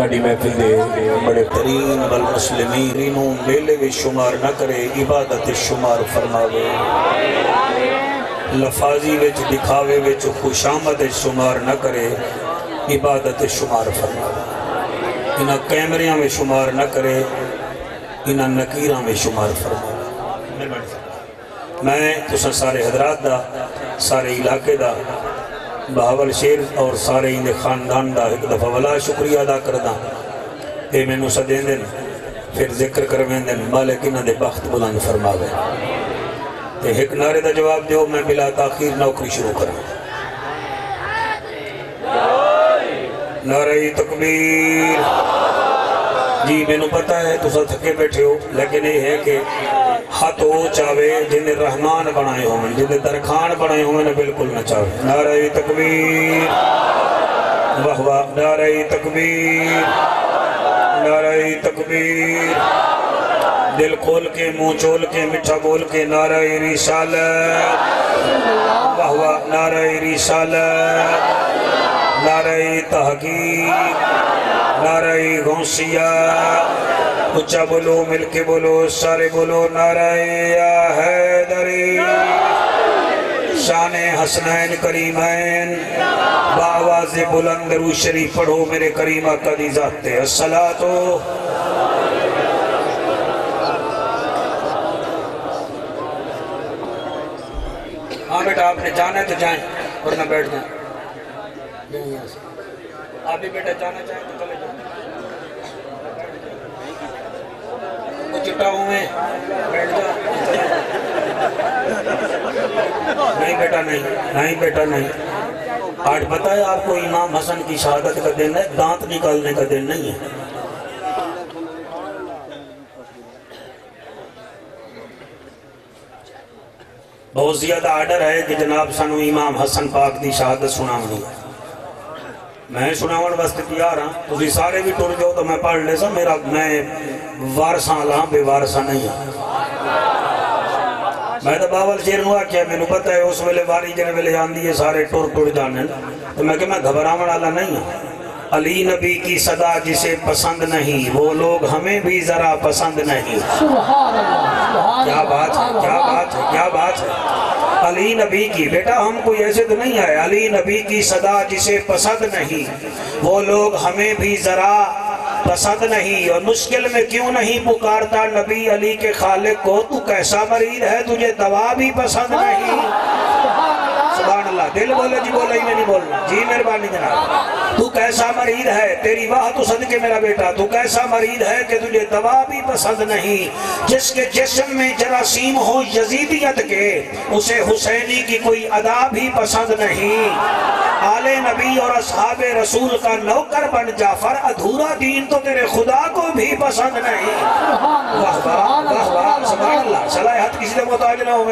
साड़ी महफिल दे। बड़े तरीन बल मुस्लिमीन इनू मेले में शुमार न करे, इबादत शुमार फरमावे। लफाजी विच, दिखावे विच खुशामद शुमार न करे, इबादत शुमार फरमावे। इन्ह कैमरिया में शुमार न करे, इन्ह नकीर में शुमार फरमावे। मैं, तुसा सारे हजरात का सारे इलाके दा बहावल शेर और सारे इंदे खानदान का एक दफ़ा वाला शुक्रिया अदा करदा। ये मैनू सदेंदे फिर ज़िक्र करवेंदे मालिक इन्हां दे बख्त बुलंद फरमावे। ते एक नारे का जवाब दो मैं बिला ताखीर नौकरी शुरू करा। नारे तकबीर। जी, मैनू पता है, तुसा थके बैठे हो, लेकिन यह है कि वो चावे, जिन्हें रहमान बनाए हो जिन्हें दरखान बनाए हो बिल्कुल न चावे। नारे तकबीर। वाह नारे तकबीर। नारे तकबीर। दिल खोल के, मुँह चोल के, मिठा बोल के नारे रिसालत। वाह वाह नारे रिसालत। नारे तहकीक। नारे गौसिया। ऊँचा बोलो, मिलके बोलो, सारे बोलो, नाराया हैदरी। शान हसनैन, करीमैन। बावाज बुलंद रू शरीफ, पढ़ो मेरे करीमा कदी जाते। असला तो हाँ बेटा, आपने जाना है तो जाए, वरना बैठ जाए। आप भी बेटा जाना चाहें तो चले जाओ चिट्टा हूँ, मैं बैठ जा। नहीं बेटा, नहीं नहीं बेटा, नहीं। आज है आपको इमाम हसन की शहादत का दिन है, दांत निकालने का दिन नहीं है। बहुत ज़्यादा आर्डर है कि जनाब सानू इमाम हसन पाक की शहादत सुनावनी है। मैं सुनावन वास्ते तैयार हाँ। तुम सारे भी टुर जाओ तो मैं पढ़ ले सा। मेरा मैं वारसा ला बेवारसा नहीं हाँ। मैं तो बावल शेर आख्या मैंने पता है उस वेले वारी जिन वेले आंदी है सारे टुर टुर जाने तो मैं मैं घबरावन वाला नहीं हाँ। अली नबी की सदा जिसे पसंद नहीं वो लोग हमें भी जरा पसंद नहीं। क्या बात है क्या बात है क्या बात है। अली नबी की। बेटा हम कोई ऐसे तो नहीं आए अली नबी की सदा जिसे पसंद नहीं वो लोग हमें भी जरा पसंद नहीं। और मुश्किल में क्यों नहीं पुकारता नबी अली के खालिक को? तू कैसा मरीज़ है? तुझे दवा भी पसंद नहीं। सुबह अल्लाह। दिल बोले जी बोले ही नहीं बोलना। जी मेहरबानी जनाब। तू कैसा मरीज़ है? तेरी वाह तो सदके मेरा बेटा। तू कैसा मरीज़ है कि तुझे दवा भी पसंद नहीं? जिसके जिस्म में जरासीम हो यजीदियत के उसे हुसैनी की कोई अदा भी पसंद नहीं। आले नबी और असहाब रसूल का नौकर बन जाफ़र अधूरा दीन तो तेरे खुदा को भी पसंद नहीं। वाह वाह वाह वाह सलाह किसी से मोहताज ना हो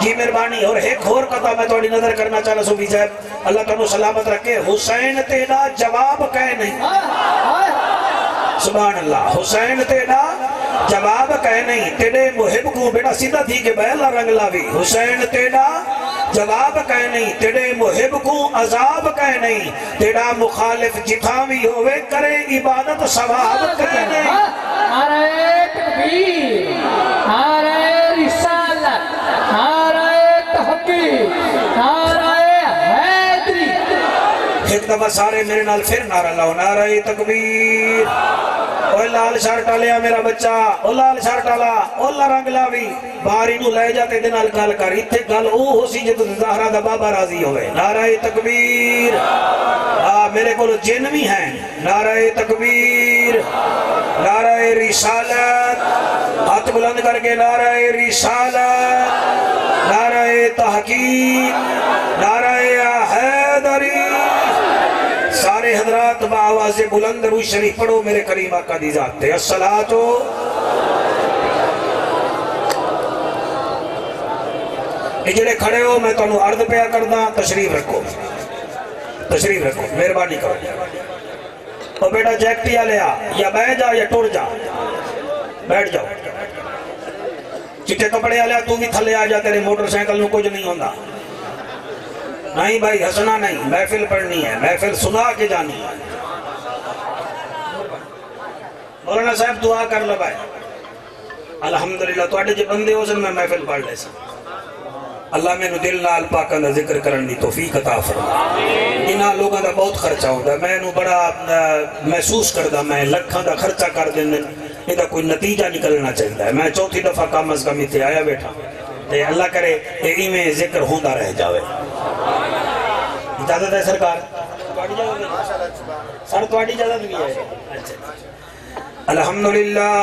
जी मेहरबानी और एक और कथा मैं थोड़ी नज़र करना चाह सूफी साहब। अल्लाह तुम सलामत रखे। हुसैन तेरा जवाब कह नहीं। सुभान अल्लाह हुसैन तेरा जवाब कह नहीं। तेरे मुहिब को बेटा सीधा थी के बैला रंग लावी। हुसैन तेरा जवाब कह नहीं। तेरे मुहिब को अजाब कह नहीं। तेरा मुखालिफ जिथा भी होवे, करे इबादत, सवाब कह नहीं नारे तकबीर नारे रिसालत नारे तहकीक नारे हैदरी एक दफ़ा सारे मेरे नाल फिर नारा लाओ, नारा तकबीर। ओए लाल शर्ट वालिया मेरा बच्चा, ओ लाल शर्ट वाला ओ ला रंग लावी। बारी नु ले जा ते नाल गल कर इथे गल ओ हो सी जद ज़हरा दा बाबा राज़ी होवे। नारा तकबीर। आ, मेरे को जिन भी हैं, नारा तकबीर। नारा रिसालत। हाथ बुलंद करके नारा रिसालत। नारा तहकीक। नारा हैदरी सारे हजरात आवाज बुलंद रू शरीफ पढ़ो मेरे करीम आका दी जात ते अस्सला तो ये जेड़े खड़े हो मैं ਤੁਹਾਨੂੰ अर्ज ਪਿਆ करदा तशरीफ रखो तशरीफ रखो मेहरबानी करो तो बेटा जैकटी आ लिया या बह जा या टुर जा बैठ जाओ चिट्टे कपड़े आ लिया तू भी थले आ जा तेरे मोटरसाइकिल में कुछ नहीं होता नहीं भाई, हंसना नहीं। महफिल पढ़नी है। महफिल सुना के जानी है। मौलाना साहब, दुआ कर लो भाई। अलहमदुल्ला तो बंदे हो सन मैं महफिल पढ़ ले अल्लाह मैंने दिल लाल पाकों का ज़िक्र करने की तोफीक अता फरमा। इन्होंने लोगों का बहुत खर्चा होता मैं बड़ा महसूस करता मैं। लखा का खर्चा कर दें कोई नतीजा निकलना चाहता है मैं चौथी दफ़ा कम अज कम इतने आया बैठा। ते अल्लाह करे ते ज़िक्र होता रह जावे। इजाज़त है सरकार? सर थोड़ी इजाज़त भी है। अल्हम्दुलिल्लाह।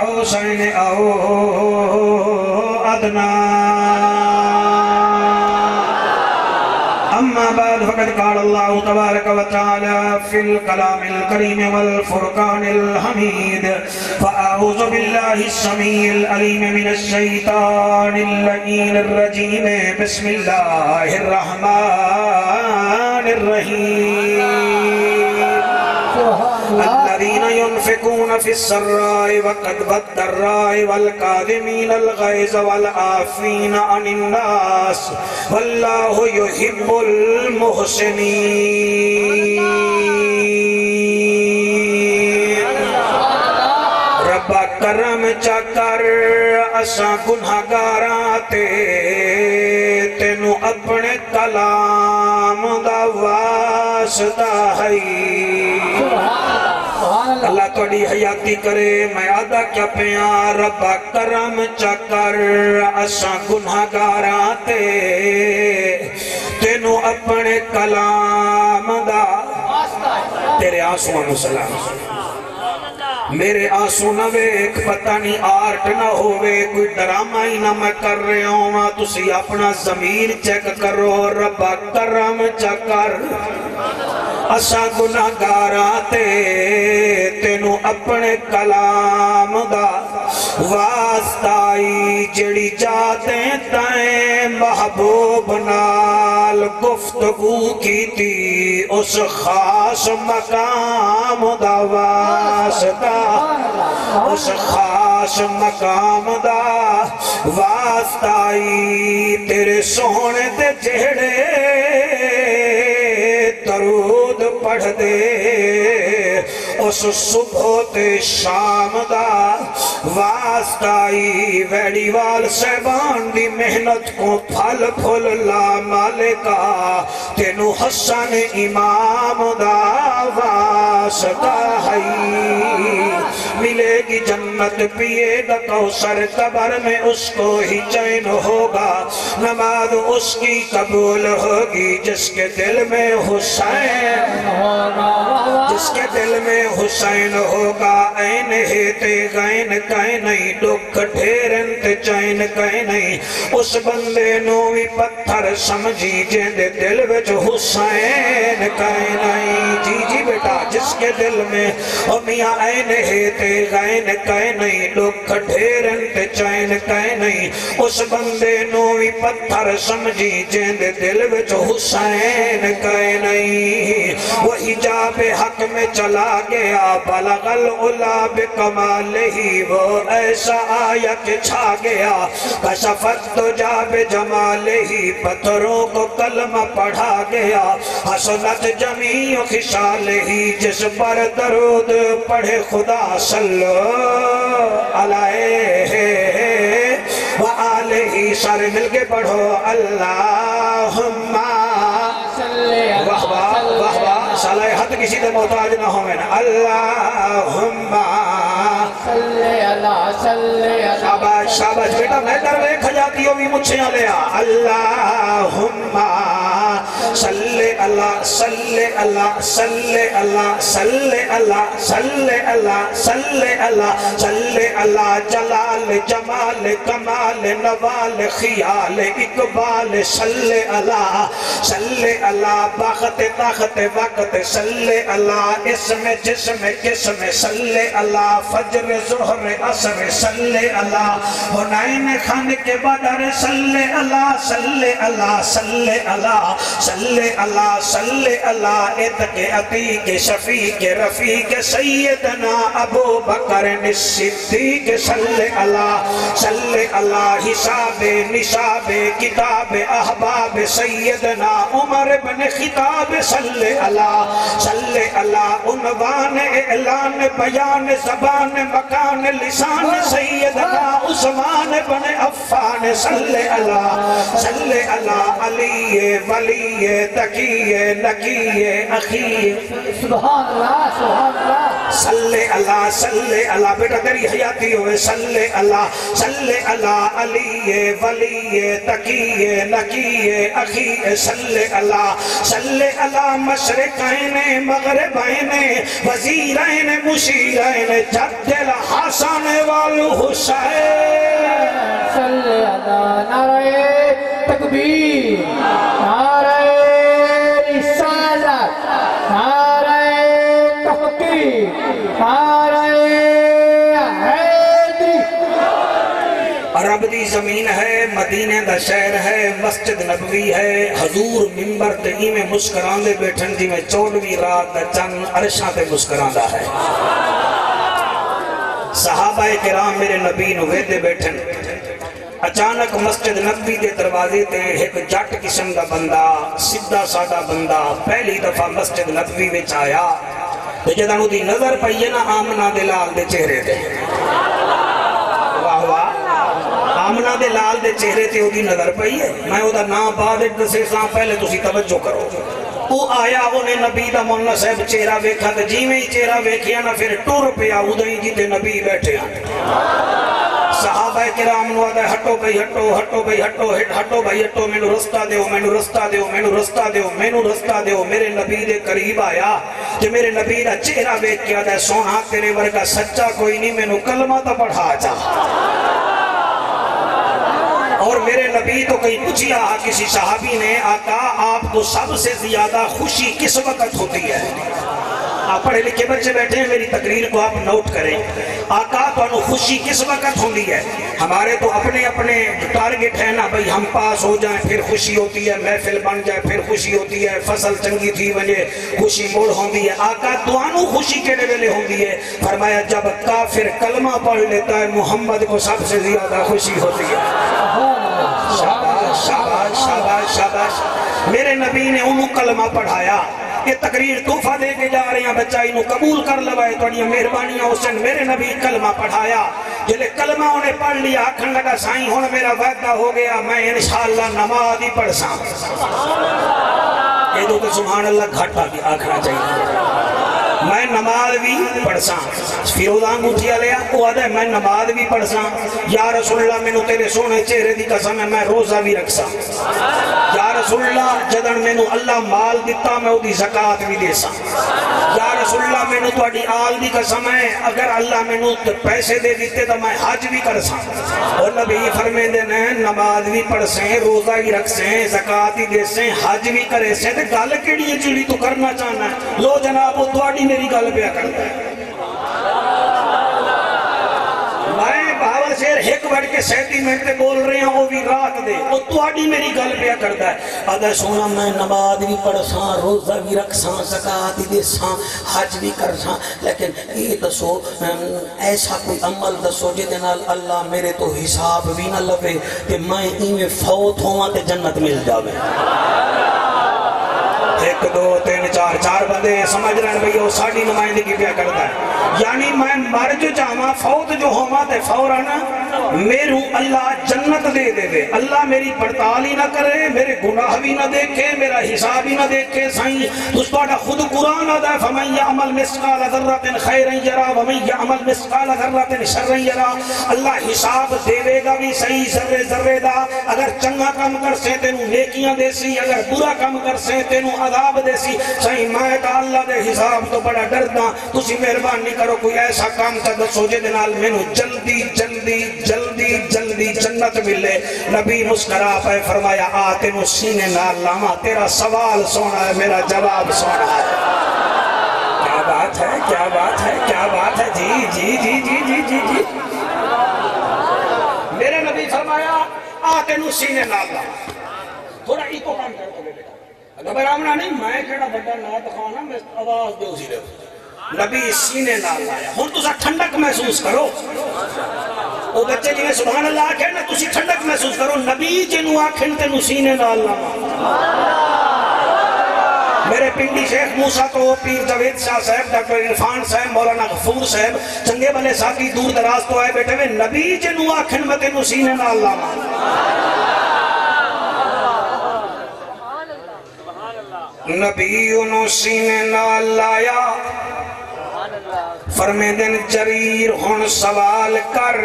आओ शरण आओ, अदना। अम्मा बाद फकत काल अल्लाह तबारक व तआला फिल कलाम अल करीम वल फुरकान अल हमीद। फअऊजु बिल्लाहि समील अलीम मिन शैतानिल लगीन रजीम। बिस्मिल्लाहिर रहमानिर रहीम फिसर्राय वकदबतर्राय वलकादिमीन अलगैज वलआफीन अनिन्नास वल्लाहु युहिब्बुल मुहसिनीन रब्बा करम चाकर असा गुनहगारां ते तेनु अपने कलाम दा वास्ता है अल्लाह थोड़ी हयाती करे मैं आदा क्या पिया? रब्बा करम चकर असा गुनागारा ते। तेनू अपने कलाम दा तेरे आसमान सलाम। मेरे आँसू ना वेख, पता नहीं आर्ट ना होवे, कोई ड्रामा ही ना मैं कर रहा हूँ तुसी अपना जमीर चेक करो रबा करम चकर असा गुनागारा ते तेनू अपने कलाम दा वास्ताई जड़ी जाते तैं, महबूब नाल गुफ्तगू कीती उस खास मकाम दा वास्ता। उस खास मकाम वास्ताई तेरे सोहने ते जेड़े दरूद पढ़दे उस सुबह ते शाम दा वास्ताई वैड़ीवाल सहबान दी मेहनत को फल फुल ला मालिका, तेनू हसन इमाम दा वास्ता है। मिलेगी जन्नत पिएगा कौसर, कबर में उसको ही चैन होगा। नमाज़ उसकी कबूल होगी, जिसके दिल में हुसैन होगा। जिसके दिल में हुसैन होगा, ऐन हेते गैन कह नहीं, दुख ढेरन ते चैन कह नहीं। उस बंदे नु भी पत्थर समझी, जेंदे दिल विच हुसैन कह नहीं। जी जी बेटा, जिसके दिल में ओ मियाँ ऐन हेते गैन कह नहीं, दुख ढेरन ते चैन कह नहीं। उस बंदे नु भी पत्थर समझी, जेंदे दिल विच हुसैन कह नहीं। वही जाबे हक में चला गया बलगल उला कमाल ही वो, ऐसा आया कि छा गया। कशफत तो जाबे जमाल ही, पत्थरों को कलम पढ़ा गया। हसनत जमी खिसाल ही, जिस पर दरूद पढ़े खुदा सल्लो अलैहि व आलिही सारे मिलके पढ़ो, अल्लाहुम्मा साला हद किसी के मोहताज ना हो अल्लाह शाबाश शाबाश। बेटा, मैं दर वेख जाती हो भी मुझे लिया अल्लाहुम्मा सल्ले अल्लाह सल्ले अल्लाह सल्ले अल्लाह सल्ले अल्लाह सल्ले अल्लाह सल्ले अल्लाह। सल्ले अल्लाह, जलाल, जमाल, कमाल, नवाल, खियाल, इकबाल, सल्ले अल्लाह। सल्ले अल्लाह, बखत ताकत वक्त सल्ले अल्लाह, इसमें, जिसमें, किसमें। सल्ले अल्लाह, फजर, जोहर असर सल्ले अल्लाह। हुनैन खान के बदर सल्ले अल्लाह सल्ले अल्लाह सल्ले अल्लाह सल्ले अल्लाह सल्ले अल्लाह। इतके अतीक शफीक रफीक सैयदना अबू बकर सिद्दीक, सल्ले अल्लाह सल्ले अल्लाह। हिसाबे निशाबे किताब अहबाब सैयदना उमर बिन खिताब, सल्ले अल्लाह सल्ले अल्लाह। उनवान ऐलान बयान जबान मकान लिसान सैयदना उस्मान बिन अफ़्फ़ान सल्ले अल्लाह सल्ले अल्लाह अली वली तकी नकी अखी सुभान अल्लाह सुभान अल्लाह सल्ले अल्लाह सल्ले अल्लाह बेटा तेरी हयाती होवे सल्ले अल्लाह सल्ले अल्लाह अली वली तकी नकी अखी सल्ले अल्लाह सल्ले अल्लाह मशरकैन मगरबैन वजीरैन मुशीरैन जद्दल हसन वाल हुसैन नारे तकबीर। नारे रिसालत। नारे तहकीक नारे हैदरी। अरब दी ज़मीन है मदीने का शहर है मस्जिद नबवी है। हजूर मिंबर ते इवें मुस्कुरांदे बैठन जिवें चौदहवीं रात दा चंद अरशां ते मुस्कुरांदा है। सहाबा किराम मेरे नबी वेदे बैठन। अचानक मस्जिद नबी दे दरवाजे ते एक जट किस्म दा बंदा सीधा सादा बंदा, पहली दफ़ा मस्जिद नबवी विच आया। ते जदों ओदी नज़र पई है ना आमना दे लाल दे चेहरे ते। वाह वाह। आमना दे लाल दे चेहरे ते ओदी नज़र पई है मैं ओदा नाम बाद दसे सां पहले तुसी तवज्जो करो। ਉਹ ਆਇਆ ਉਹਨੇ ਨਬੀ ਦਾ ਮੁੱਲਾ ਸਾਹਿਬ ਚਿਹਰਾ ਵੇਖਾ ਤੇ ਜਿਵੇਂ ਹੀ ਚਿਹਰਾ ਵੇਖਿਆ ਨਾ ਫਿਰ ਟੁਰ ਪਿਆ ਉਦੋਂ ਹੀ ਜਿੱਤੇ ਨਬੀ ਬੈਠੇ ਹਨ ਸਹਾਬਾ ਕਿਰਾਮ ਨੂੰ ਆਦਾ ਹਟੋ ਭਈ ਹਟੋ ਹਟੋ ਭਈ ਹਟੋ ਹਿਟ- ਹਟੋ ਭਈ ਹਟੋ ਮੈਨੂੰ ਰਸਤਾ ਦਿਓ ਮੈਨੂੰ ਰਸਤਾ ਦਿਓ ਮੈਨੂੰ ਰਸਤਾ ਦਿਓ ਮੈਨੂੰ ਰਸਤਾ ਦਿਓ ਮੇਰੇ ਨਬੀ ਦੇ ਕਰੀਬ ਆਇਆ ਤੇ ਮੇਰੇ ਨਬੀ ਦਾ ਚਿਹਰਾ ਵੇਖ ਕੇ ਆਦਾ ਸੋਹਣਾ ਤੇਰੇ ਵਰਗਾ ਸੱਚਾ ਕੋਈ ਨਹੀਂ ਮੈਨੂੰ ਕਲਮਾ ਤਾਂ ਪੜ੍ਹਾ ਜਾ और मेरे नबी तो कहीं पूछिया किसी सहाबी ने, आका आपको सबसे ज़्यादा खुशी किस वक्त होती है? आप पढ़े लिखे बच्चे बैठे हैं, मेरी तकरीर को आप नोट करें। आका तो खुशी किस वक्त होती है? हमारे तो अपने अपने टारगेट है ना, भाई हम पास हो जाएँ, फिर खुशी होती है, महफिल बन जाए, फिर खुशी होती है, फ़सल चंगी थी वजे खुशी मोड़ होती है। आका तुआनू खुशी केड़े वेले होती है? फरमाया, जब काफिर कलमा पढ़ लेता है, मोहम्मद को सबसे ज़्यादा खुशी होती है। मेरे नबी ने उन्होंने कलमा पढ़ाया, ये तकरीर तोहफा दे के जा रहे हैं, बच्चा इन्हू कबूल कर लवाए थोड़ी मेहरबानियाँ उस मेरे नबी कलमा पढ़ाया। ज़िले कलमा उन्हें पढ़ लिया, आखन लगा, साईं हूँ मेरा वायदा हो गया, मैं इंशाअल्लाह नमाज़ ही पढ़ सा। ये तो सुभान अल्लाह, घट आखना चाहिए। मैं नमाज़ भी पढ़सा। फिरोजा अंगूठी लिया वो आदा मैं नमाज़ भी पढ़सा। यार रसुल्ला मैनू तेरे सोने चेहरे की कसम है, मैं रोजा भी रखसा। यार रसुल्ला जदन मैनू अल्लाह माल दिता मैं वो जक़ात भी देसा। यार रसुल्ला मैनू थोड़ी आल की कसम है, अगर अल्लाह मैनू पैसे दे दिते तो मैं हज भी कर सा और नबी फरमे दिन नमाज़ भी पढ़ से रोजा भी रख से जक़ात ही दे से हज भी करे से गल कि चुड़ी तू करना चाहना लो जनाब वो थोड़ी मेरी गल पे करता है। एक के सैंती मिनट बोल रहे हैं, वो भी रात दे। वो मेरी गल पे करता है। अगर सोना मैं नमाज़ भी रोजा भी रखसा, जकत हज भी करसा, लेकिन ये दसो ऐसा कोई अमल दसो जिद अल्लाह मेरे तो हिसाब भी ना लवे तो मैं इवें फौत होवं तो जन्नत मिल जाए एक, दो, तीन, चार चार बंदे समझ रहे वो साड़ी नुमाइंदगी क्या करता है। यानी मैं मर जो जावा फौत जो होवा तो फ़ौरन मेरू अल्लाह जन्नत दे दे दे अल्लाह मेरी पड़ताल ही ना करे, मेरे गुनाह भी ना देखे, मेरा हिसाब ही ना देखे। साईं, तुस तोड़ा खुद कुरान अदा फमैया अमल मिसकाल जर्रतिन खैरन यरा वमैया अमल मिसकाल जर्रतिन शर्रन यरा। अल्लाह हिसाब देवेगा भी सही जर्रे जर्रे दा। अगर चंगा काम कर से तेनू नेकियाँ देसी, अगर बुरा काम कर से तेनू अजाब देसी। साई, मैं का अल्लाह दे हिसाब तो बड़ा डरदा। तुसी मेहरबानी करो, कोई ऐसा काम कर दसो जे दे नाल मेनू जल्दी जल्दी जल्दी जल्दी जल्दी जन्नत मिले। नबी मुस्करा पे फरमाया, आ, तेन सीने नाल लावा। तेरा सवाल सोना है, मेरा जवाब सोना है। क्या बात है, क्या बात है, क्या बात है? जी जी जी जी जी जी जी। मेरे नबी फरमाया, आ, तेन सीने नाल लावा। थोड़ा इको काम करो घबरावना नहीं, मैं केड़ा बड़ा ना दिखाना मैं आवाज़ दे उसी नबी सीने नाल लाया। हूँ तुम ठंडक महसूस करो। वो बच्चे जिन्हें सुबह अल्लाह आखे ना तुम ठंडक महसूस करो। नबी जिन्हों आखन, तेन सीने नाल मेरे। पिंडी शेख मूसा तो पीर जावेद शाह साहब, डॉक्टर इरफान साहब, मौलाना गफूर साहब, चंगे भले साथी दूर दराज तो आए बैठे हुए, नबी जिन्हों आखन, मैं तेन सीने नाल लावा नबी उन्होंने सीने नाल लाया। फरमे चरीर हुन सवाल कर।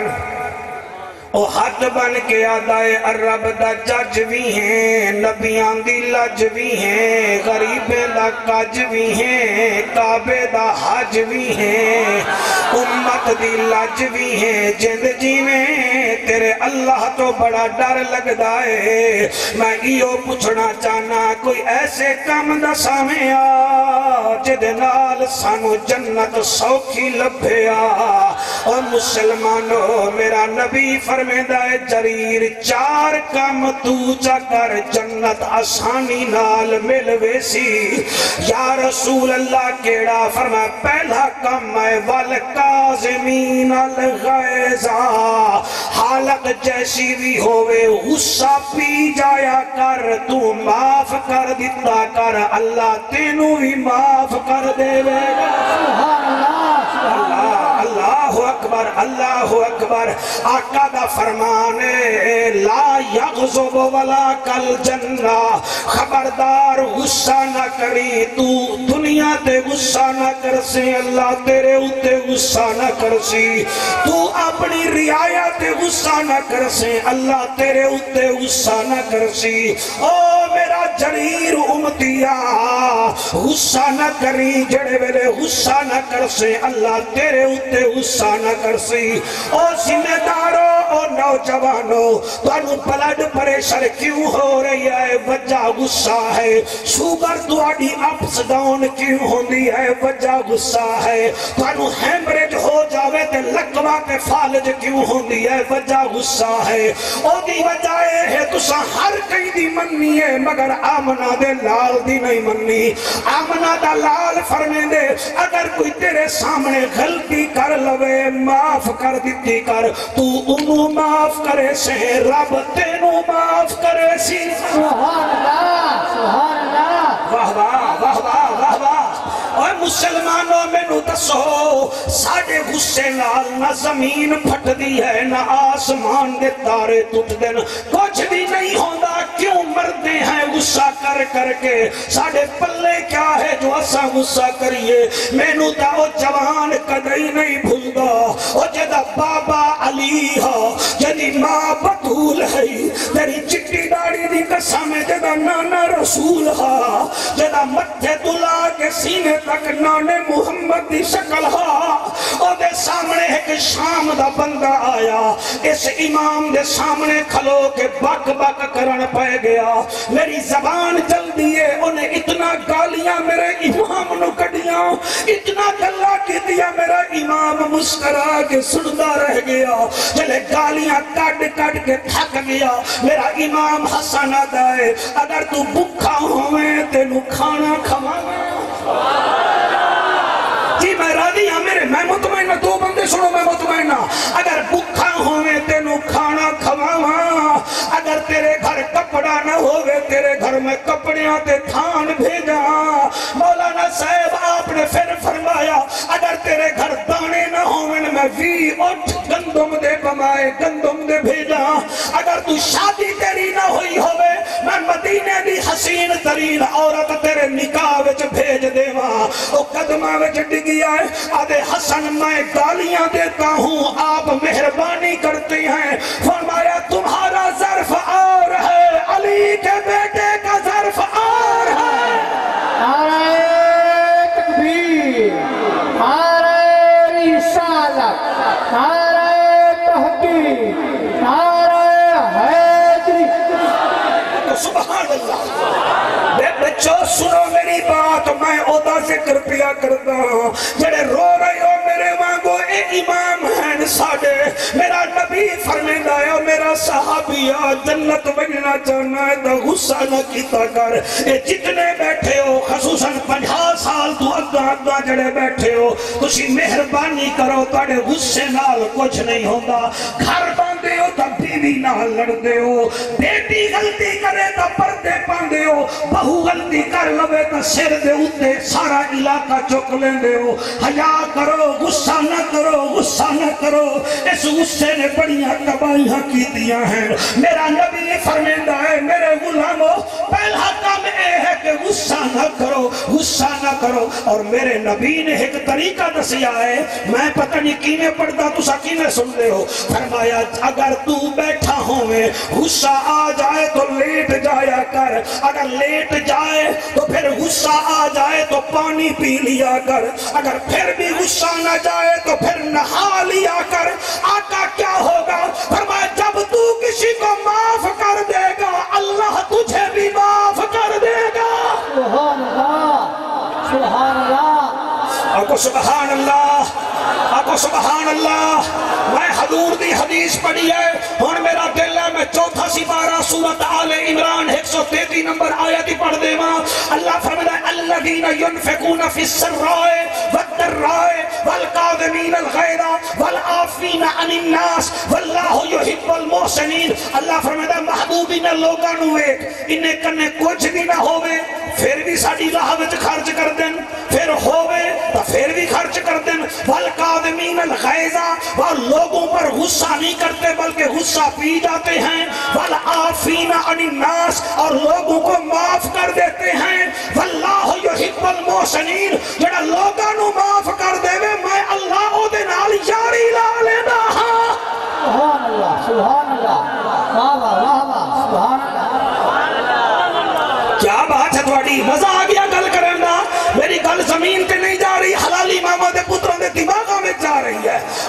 हद बन के आदाए अरब दा जज भी है नबियाँ दी लज भी है गरीबें दा कज भी है काबे दा हज भी है उम्मत दी लज भी है जिंद जीवें तेरे अल्लाह तो बड़ा डर लगदा है मैं इयो पुछना चाहना कोई ऐसे काम दसावें सानू जन्नत सौखी लभया मुसलमानो मेरा नबी फरमेंदा है चार काम तू चा कर जन्नत आसानी नाल मिलवे सी या रसूल अल्लाह केड़ा फरमा, पहला काम है, वल काज़मीन अल गैज़ा। हालत जैसी भी होवे, गुस्सा पी जाया कर, तू माफ़ कर दिता कर, अल्लाह तेनू भी माफ़ कर देवेगा सुभान अल्लाह सुभान अल्लाह। अल्लाह अकबर अल्लाह अकबर। आका का फरमान ला यगज़ब वला कल जन्ना खबरदार गुस्सा ना करी तू दुनिया ते गुस्सा ना कर से अल्लाह तेरे उत्ते गुस्सा ना कर सी तू अपनी रियाया ते गुस्सा ना कर से अल्लाह तेरे उत्ते गुस्सा ना कर सी ओ मेरा जरीर उमतिया गुस्सा ना करी जड़े वेले गुस्सा ना कर से अल्लाह तेरे उत्ते गुस्सा ना कर सी ओ जिम्मेदारो ओ नौजवानो ਤੁਹਾਨੂੰ ब्लड प्रेशर क्यों हो रही है? वजह गुस्सा है। शुगर थोड़ी अप्स डाउन क्यों होती है? वजह गुस्सा है। थानू हैमरेज हो जावे ते लकवा ते फालज क्यों होती है? वजह गुस्सा है। ओदी वजह यह है, तुसा हर कई दी मननी है, मगर आमना दे लाल दी नहीं मननी। आमना दा लाल फरमेंदे, अगर कोई तेरे सामने गलती कर लवे, माफ़ कर दी कर। तू उनु माफ़ करे से रब तेनू माफ़ करे सी। सुभान अल्लाह सुभान अल्लाह वाह वाह वाह वाह। ओए मुसलमानों, मैनू दसो साडे गुस्से नाल ना ज़मीन फटदी है, ना आसमान दे तारे टुटदे न। कुछ भी नहीं होंदा, क्यों मरते हैं गुस्सा कर करके? साडे पल्ले क्या है जो असा गुस्सा करिए? मैनू ता ओ जवान कदई नहीं भूलदा। ओ जेदा बाबा अली हा, जदी माँ बतूल है। तेरी चिट्टी दाढ़ी दी कसम है, जेदा नाना रसूल हा। जेदा मत्थे तुला के सीने तक नाने मुहम्मद दी शक्ल ओदे सामने एक शाम दा बंदा आया। इस इमाम दे सामने खलो के बक बक करन पै गया। मेरी जबान जल्दी है, उन्हें इतना गालियाँ मेरे इमाम नु कढ़ियाँ इतना गल्ला कीतियाँ मेरा इमाम मुस्करा के सुनता रह गया। जले गालियाँ कट कट के थक गया, मेरा इमाम हसन है, अगर तू भुखा होवे, तेन खाना खवावे जी मैं राज़ी हाँ मेरे, मैं मुतमैन दो बंदे सुनो, मैं मुतमैन अगर भूखा होवे, तेनू खाना खवावा। अगर तेरे घर कपड़ा न होवे, तेरे घर में कपड़ियाँ ते थान भेजा। मौलाना साहब, आपने फिर फरमाया, अगर तेरे घर दाने न होवे मैं वी उठ गंदम दे कमाए गंदम दे भेजा। अगर तू शादी तेरी ना हुई होवे, मैं मदीने दी हसीन तरीन औरत तेरे निकाह विच भेज देवा। ओ कदमा विच डिगी आए आदे हसन, मैं गालियाँ देता हूँ, आप मेहरबानी करते हैं। फरमाया, तुम्हारा जर्फ और है, अली के बेटे का जर्फ और है नारे तकबीर नारे रिसालत नारे तहकीक नारे हैदरी तो सुभान अल्लाह बे बच्चों सुनो मेरी बात मैं ओदा ज़िक्र पिया करता हूँ। जेडे रो रहे हो मेरे वांगो, ए इमाम हैं साडे। मेरा नबी फरमांदा है मेरा सहाबिया जन्नत बनना चाहना है तो गुस्सा ना कीता कर। ए जितने बैठे हो, खसूसन 50 साल तू अद्दा अद्दा जेडे बैठे हो, तुसी मेहरबानी करो, ताड़े गुस्से नाल कुछ नहीं होंदा। घर बांधे हो तो बीवी नाल लड़ते हो। बेटी गलती करे तो पर्दे पांदे हो। बहू गलती कर लवे तो सिर दे उत्ते सारा इलाका चुक लेंदे हो। हया करो, गुस्सा न करो, गुस्सा न करो। इस गुस्से ने बड़ियाँ तबाहियाँ कीतियाँ हैं। मेरा नबी फरमांदा है, मेरे गुलामो, पहला काम ए है कि गुस्सा न करो, गुस्सा न करो। और मेरे नबी ने एक तरीका दसिया है, मैं पता नहीं किवें पढ़दा, तुसा किवें सुनदे हो? फरमाया, अगर तू बैठा होवे गुस्सा आ जाए तो लेट जाया कर। अगर लेट जाए तो फिर गुस्सा आ जाए तो पानी पी लिया कर। अगर फिर भी गुस्सा न जाए तो फिर नहा लिया कर। आका क्या होगा? फरमाया जब तू किसी को माफ़ कर देगा अल्लाह तुझे भी माफ़ कर देगा। सुभान अल्लाह सुभान अल्लाह। आको सुबहान अल्लाह आको सुबहान अल्लाह। मैं हजूर की हदीस पढ़ी है। हूँ मेरा दिल सूरत आले इमरान 133 नंबर आयत ही पढ़ देवा अल्लाह फरमाता है, अल्लज़ीना युनफिकूना फिस सर्राए वद्दर्राए वल काज़िमीन अल गैज़ वल आफीना अनिन नास वल्लाहु युहिब्बुल मुहसिनीन। अल्लाह फरमाता है, महबूबी ने लोगां नु वेख इन्ने कन्ने कुछ भी ना होवे, फिर भी साडी राह विच खर्च कर देन। फिर होवे तो फिर भी खर्च कर देन। वल काज़िमीन अल गैज़ा वो लोगों पर गुस्सा नहीं करते, बल्कि गुस्सा पी जाते हैं। वल आफीना अनिन नास और लोगों को माफ़ कर देते हैं। वल्लाह युहिब्बुल मुहसिनीन जेड़ा लोगों नु माफ़ कर देवे, मैं अल्लाह ओदे नाल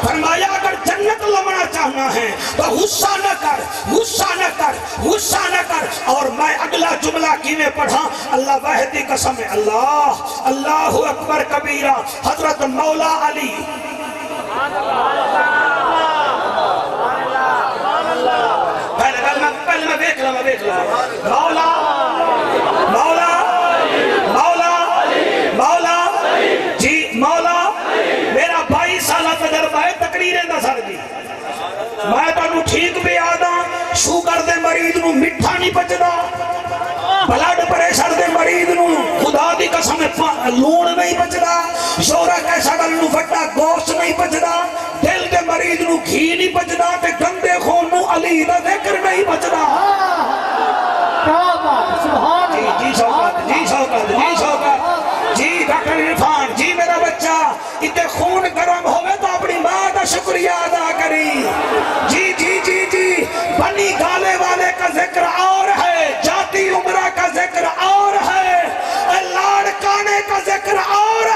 फरमाया, अगर जन्नत लवना चाहना है तो गुस्सा न कर, गुस्सा न कर, गुस्सा न कर। और मैं अगला जुमला किने पढ़ा, अल्लाह वाहिद कसम अल्लाह अल्लाह अकबर कबीरा, हज़रत मौला अली। पहले मैं पहले मैं देख ला मैं देख मौला मौला मौला मौला जी मौला मेरा बाई साल तजर्बा है तकरीरें दा सर दी मैं तुम ठीक भी आदा शुगर के मरीज़ न मिठा नहीं बचता ब्लड प्रेशर के मरीज़ न खुदा की कसम लूण नहीं बचता शोरा कैसा गल फटा गोश्त नहीं बचता दिल के मरीज़ न घी नहीं बचता ते गंदे खून न अली का ज़िक्र नहीं बचता जी जी शौकत जी शौकत जी जी डॉक्टर इरफान जी मेरा बच्चा इतने खून गर्म होवे तो शुक्रिया अदा करी। जी जी जी जी। बनी गाले वाले का ज़िक्र और है। जाति उमरा का ज़िक्र और है। लाड़काने का ज़िक्र और है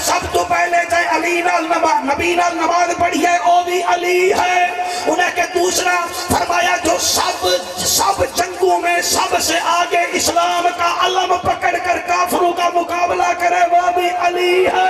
सब तू पहले चाहे अली नबी नमाज़ पढ़ी है वो भी अली है। उन्हें के दूसरा, फरमाया, जो सब सब जंगों में सबसे आगे इस्लाम का अलम पकड़ कर काफरों का मुकाबला करे वह भी अली है।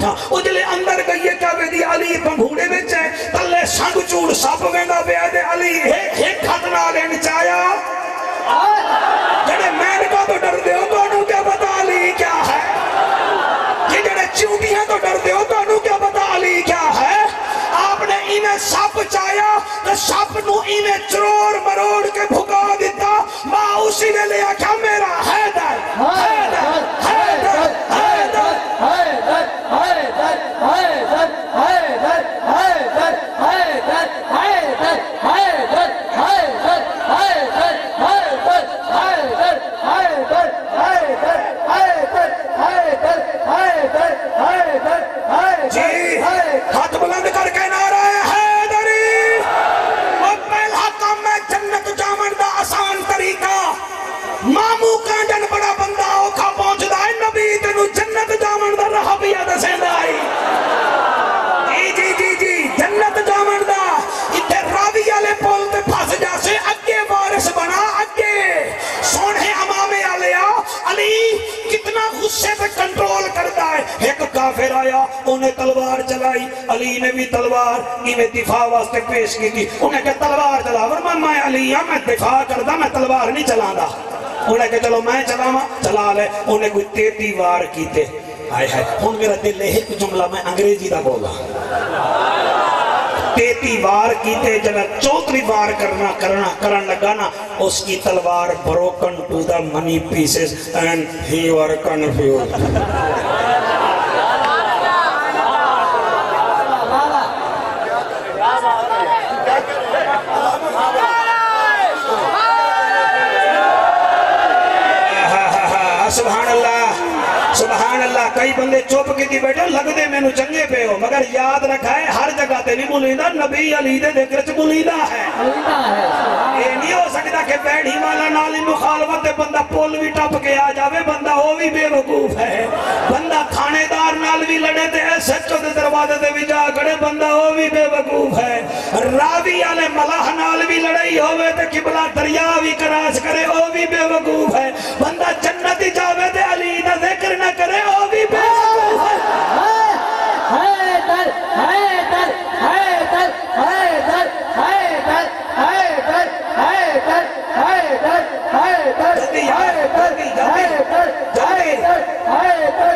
था। उजले अंदर गई क्या वेदी आली पंघूड़े में तले संग चूड़ सप वास्ते पेश की उन्हें कहा, तलवार चला, वरना मैं अली हाँ मैं दिफा करदा, मैं तलवार नहीं चलांदा। उन्हें कहा, चलो, मैं चलावा, चला ले। उन्हें कोई तेती वार कीते हाय हाय, हुन मेरा दिल एक जुमला मैं अंग्रेज़ी दा बोला तेती वार कीते जब चौथी बार करना करना, करन लगा ना, उसकी तलवार broken to the many pieces and he were confused सुबहान अल्लाह सुबहान अल्लाह ਕਈ बंदे चुप की बैठे लगते मैं चंगे पे हो मगर याद रखा है हर जगह से नहीं भूलीदा नबी अली भूलीदा है। बेवकूफ़ है। बंद जन्नत जावे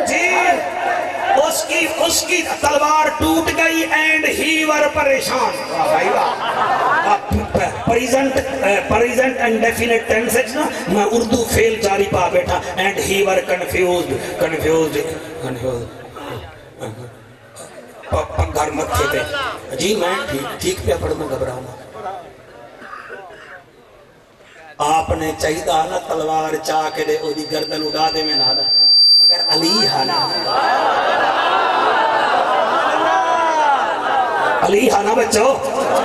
जी उसकी उसकी तलवार टूट गई एंड ही वर परेशान present present and definite tenses ना मैं उर्दू फेल जारी पा बैठा and he were confused confused confused घर मत्थे पे जी मैं ठीक ठीक पे, पढ़ में घबराना आपने चाहिदा ना तलवार चा के दे, ओदी गर्दन उड़ा दे में नादा मगर अली हाना। अली हाना बच्चो,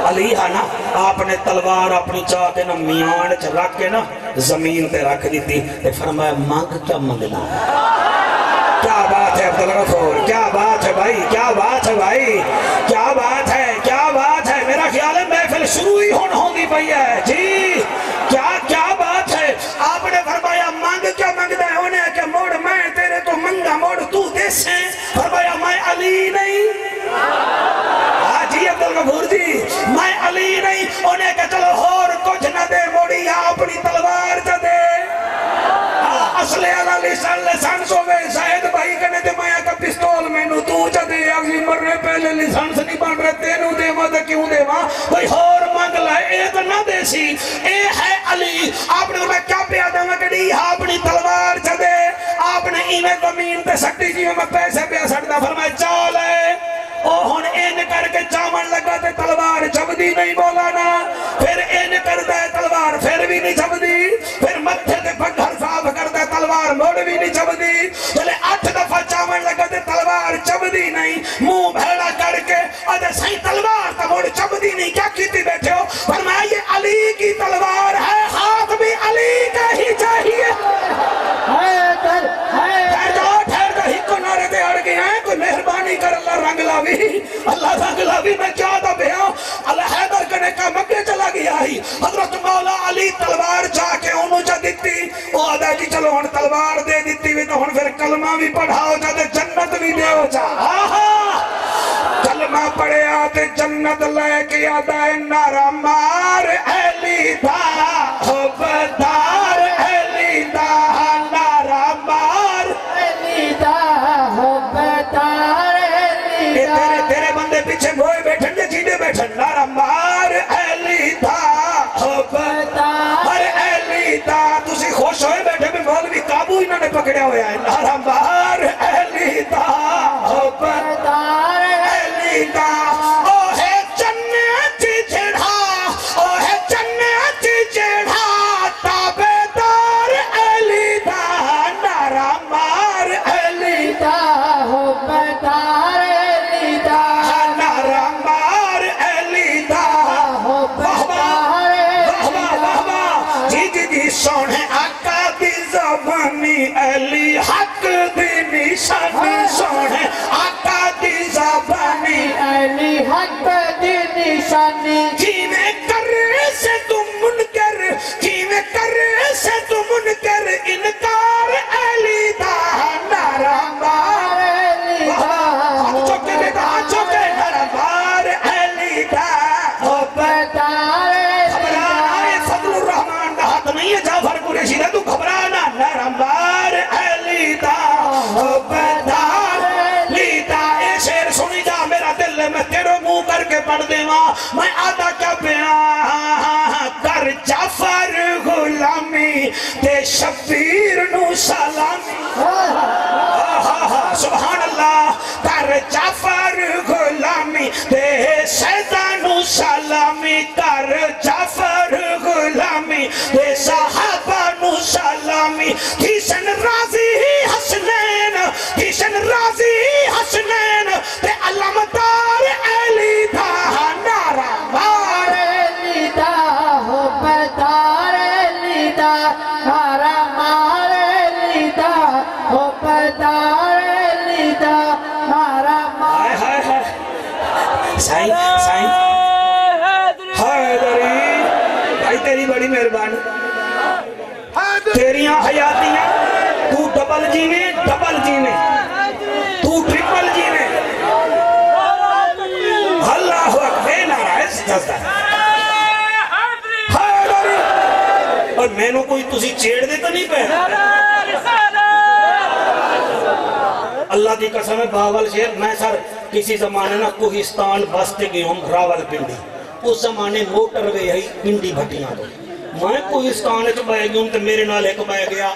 अली हाना, आपने तलवार अपनी चाह के ना मियान च रख के ना ज़मीन पे रख दी ते फरमाया, मंग क्या मंगना? क्या बात है, अब्दुल गफूर, क्या बात है भाई, क्या बात है भाई, क्या बात है, क्या बात है। मेरा ख्याल है महफिल शुरू ही होने होगी पई है। जी। उन्हें कहा चलो होर कुछ न दे मोड़ी अपनी तलवार च दे। हाँ, असले वाला लिसन लाइसेंस होवे शायद भाई कहने ते मैं का पिस्तौल मैनू तू च दे अगली मरने पहले लाइसेंस नहीं बन रहे तेनू देवा तो क्यों देवा? कोई होर मंग ले ए तो ना देसी ए है अली आपने मैं क्या पिया दूँगा कड़ी अपनी तलवार च दे। आपने इवें ज़मीन पे सट्टी जी मैं पैसे पिया सकता फरमाया चाल है ਉਹ ਹੁਣ ਇੰਜ ਕਰਕੇ ਜਾਵਣ ਲੱਗਾ ਤੇ ਤਲਵਾਰ ਛਬਦੀ ਨਹੀਂ ਬੋਲਾਣਾ ਫਿਰ ਇੰਜ ਕਰਦਾ ਤਲਵਾਰ ਫਿਰ ਵੀ ਨਹੀਂ ਛਬਦੀ ਫਿਰ ਮੱਥੇ ਤੇ ਪੱਥਰ ਸਾਫ ਕਰਦਾ ਤਲਵਾਰ ਮੋੜ ਵੀ ਨਹੀਂ ਛਬਦੀ ਚਲੇ 8 ਦਫਾ ਜਾਵਣ ਲੱਗਾ ਤੇ ਤਲਵਾਰ ਛਬਦੀ ਨਹੀਂ ਮੂੰਹ ਭੈੜਾ ਕਰਕੇ ਅਦੇ ਸਹੀ ਤਲਵਾਰ ਤਾਂ ਮੋੜ ਛਬਦੀ ਨਹੀਂ ਕਿਆ ਕੀਤੀ ਬੈਠੇ ਹੋ ਫਰਮਾਇਆ ਅਲੀ ਕੀ ਤਲਵਾਰ ਹੈ हाथ भी अली का ही चाहिए है दर है ते हैं, कोई मेहरबानी कर, अल्लाह रंग लावी। अल्लाह रंग लावी, मैं क्या भैया अल्लाह हैदर कने का मक्के चला गया ही। हज़रत मौला अली तलवार जाके ओनू चा दित्ती। ओ आदा जी चलो हुन तलवार दे दित्ती वी तो हुन फिर कलमा भी पढ़ाओ जा ते जन्नत भी देओ जा। आहा! कलमा पढ़िया ते जन्नत लेके आदा है, नारा मार अली दा, हो बदार पकड़या होया है। नारा दा हो दा ओ है जन्नत जेड़ा ओ है जन्नत जेड़ा ताबेदार अली दा नारा मार अली अलीदा हो नारा मार दा हो वाह बतार वाह वाह वाह वाह। जी जी जी सोने निशानी सोने आका दी जबानी अली हक दी निशानी। पढ़ देवा। मैं आधा क्या कर जाफ़र गुलामी, ते शबीर नु सलामी। सुभान अल्लाह कर जाफ़र गुलामी दे सैदानु सलामी। कर जाफ़र गुलामी दे सहाबानु सलामी। किशन राज़ी कोई तुसी छेड़दे तो नहीं पे अल्लाह की कसम है, बावल शेर, मैं सर, किसी जमाने ना कोहिस्तान बसते गए हूँ, रावल पिंडी। उस जमाने मोटरवे है पिंडी भट्टिया तो। मैं कोहिस्तान च बह गया ते मेरे नाल एक बह गया।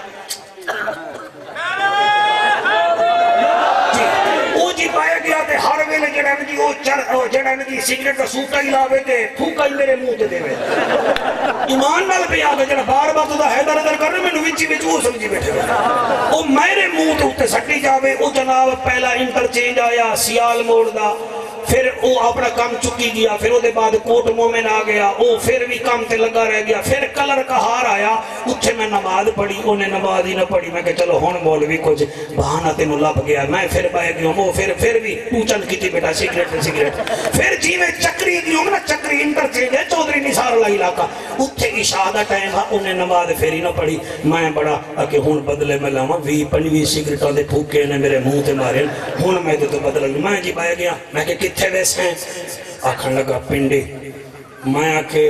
जी वो जड़ा इन्हें सिगरेट का सूटा ही लावे ते, फूका ही मेरे मुँह ते देवे। ईमान नाल पे याद है, जड़ा बार बार तो हैदर हैदर कर रहे मैं विच विच वो समझी बैठे वो मेरे मुँह ते उत्ते सट्टी जावे वो जनाब पहला इंटरचेंज आया, सियाल मोड़ दा फिर वो अपना काम चुकी गया, फिर ओदे बाद कोट मोमिन आ गया वो फिर भी काम से लगा रह गया, फिर कलर का हार आया उठे मैं नमाज़ पढ़ी उन्हें नमाज़ ही ना पढ़ी। मैं चलो हूँ बोल भी कुछ, बहाना तेन लभ गया, मैं फिर बह गय वो फिर फिर भी तू पूछन की बेटा, सिगरेट सिगरेट। फिर जिमें चक्री गई ना, चक्री इंटरचेंज है चौधरी निशार वाला इलाका। उत्थे शाह का टाइम था उन्हें नमाज़ फिर ही ना पढ़ी। मैं बड़ा अगे हूँ बदले मैं लावा भी पंजी सिगरेटा के फूके ने मेरे मुँह से मारे हूँ मैं तो बदल मैं जी पाया गया, मैं कि किथे देश हैं आखन लगा, पिंडे। मैं आके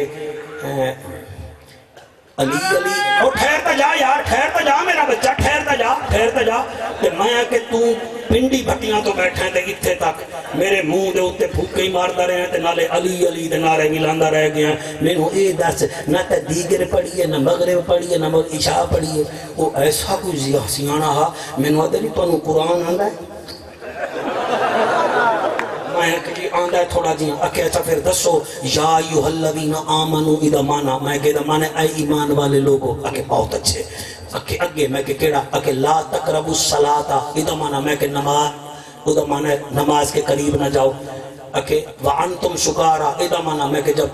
अली अली ओ, ठहर तो जा यार, ठहर तो जा मेरा बच्चा, ठहर तो जा, ठहर तो जा। ते मैं आके तू पिंडी भट्टियाँ तो बैठा ते इथे तक। मेरे मुँह दे उत्ते फूके ही मारदा रहा ते नाले अली अली दे नारे मिलांदा रह गया मेनू ए दस, ना ते दीगर पड़ी है, ना मगरिब पड़ी है, ना इशा पड़ी है। ओ, ऐसा कोई सियाना हा, मेनू आदे नहीं तनु कुरान आंदा है? अच्छा ईमान वाले लोगो बहुत अच्छे। अगे मैं के केड़ा ला सलाता माना। मैं के नमाज़, उदा माने नमाज़ के करीब ना जाओ। अके व अंतुम शुकारा, इदा माना। मैं के जब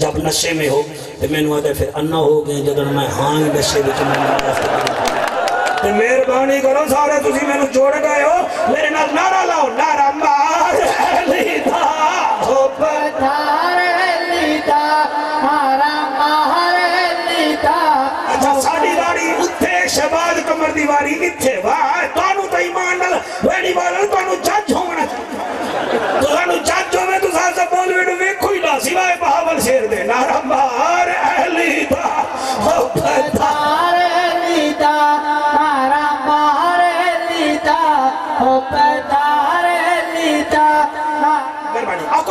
जब नशे में हो तो मैं फिर अन्ना हो गए जदन मैं हाँ नशे में ਤੇ ਮਿਹਰਬਾਨੀ ਕਰੋ ਸਾਰੇ ਤੁਸੀਂ ਮੈਨੂੰ ਜੋੜ ਗਏ ਹੋ ਮੇਰੇ ਨਾਲ ਨਾਰਾ ਲਾਓ ਨਾਰਾ ਮਾਰ ਲੀਦਾ ਹੋ ਅੱਛਾ ਸਾਡੀ ਵਾਰੀ ਉੱਥੇ ਸ਼ਬਾਦ ਕਮਰ ਦੀ ਵਾਰੀ ਕਿੱਥੇ ਵਾਹ ਤੁਹਾਨੂੰ ਤਾਂ ਈਮਾਨ ਨਾਲ ਵੇੜੀ ਵਾਲਾ ਤੁਹਾਨੂੰ ਜੱਜ ਹੋਣਾ ਤੁਹਾਨੂੰ ਜੱਜ ਹੋਵੇ ਤੁਸੀਂ ਸਭ ਬੋਲ ਵੇੜੋ ਵੇਖੋ ਹੀ ਨਾ ਸਿਵਾਏ ਬਹਾਵਲ ਸ਼ੇਰ ਦੇ ਨਾਰਾ ਮਾਰ ਅਹਲੀ ਦਾ ਹੋ ਪਤਾ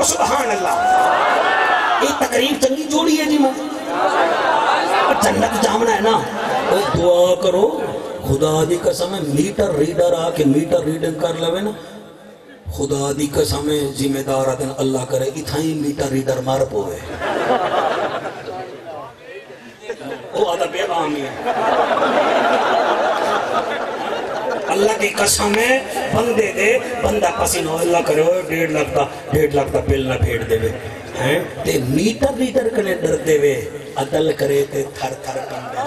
सुबहान अल्लाह एक तकरीर चंगी जोड़ी है जी मैं। और जन्नत जामना है ना। तो दुआ करो, खुदा दी कसम मीटर रीडर आके मीटर रीडिंग कर लवे ना। खुदा दी कसम जिम्मेदार आ अल्लाह करे ही मीटर रीडर मार पोवे। वो आदा बेगाम है। अल्लाह की कसम है, बंदे दे, बंदा पसीना अल्लाह करे डेढ़ लाख का डेढ़ लाख का बिल ना भेड़ देवे। हैं? ते मीटर लीटर कने डर देवे। अदल करे ते थर थर कंबे।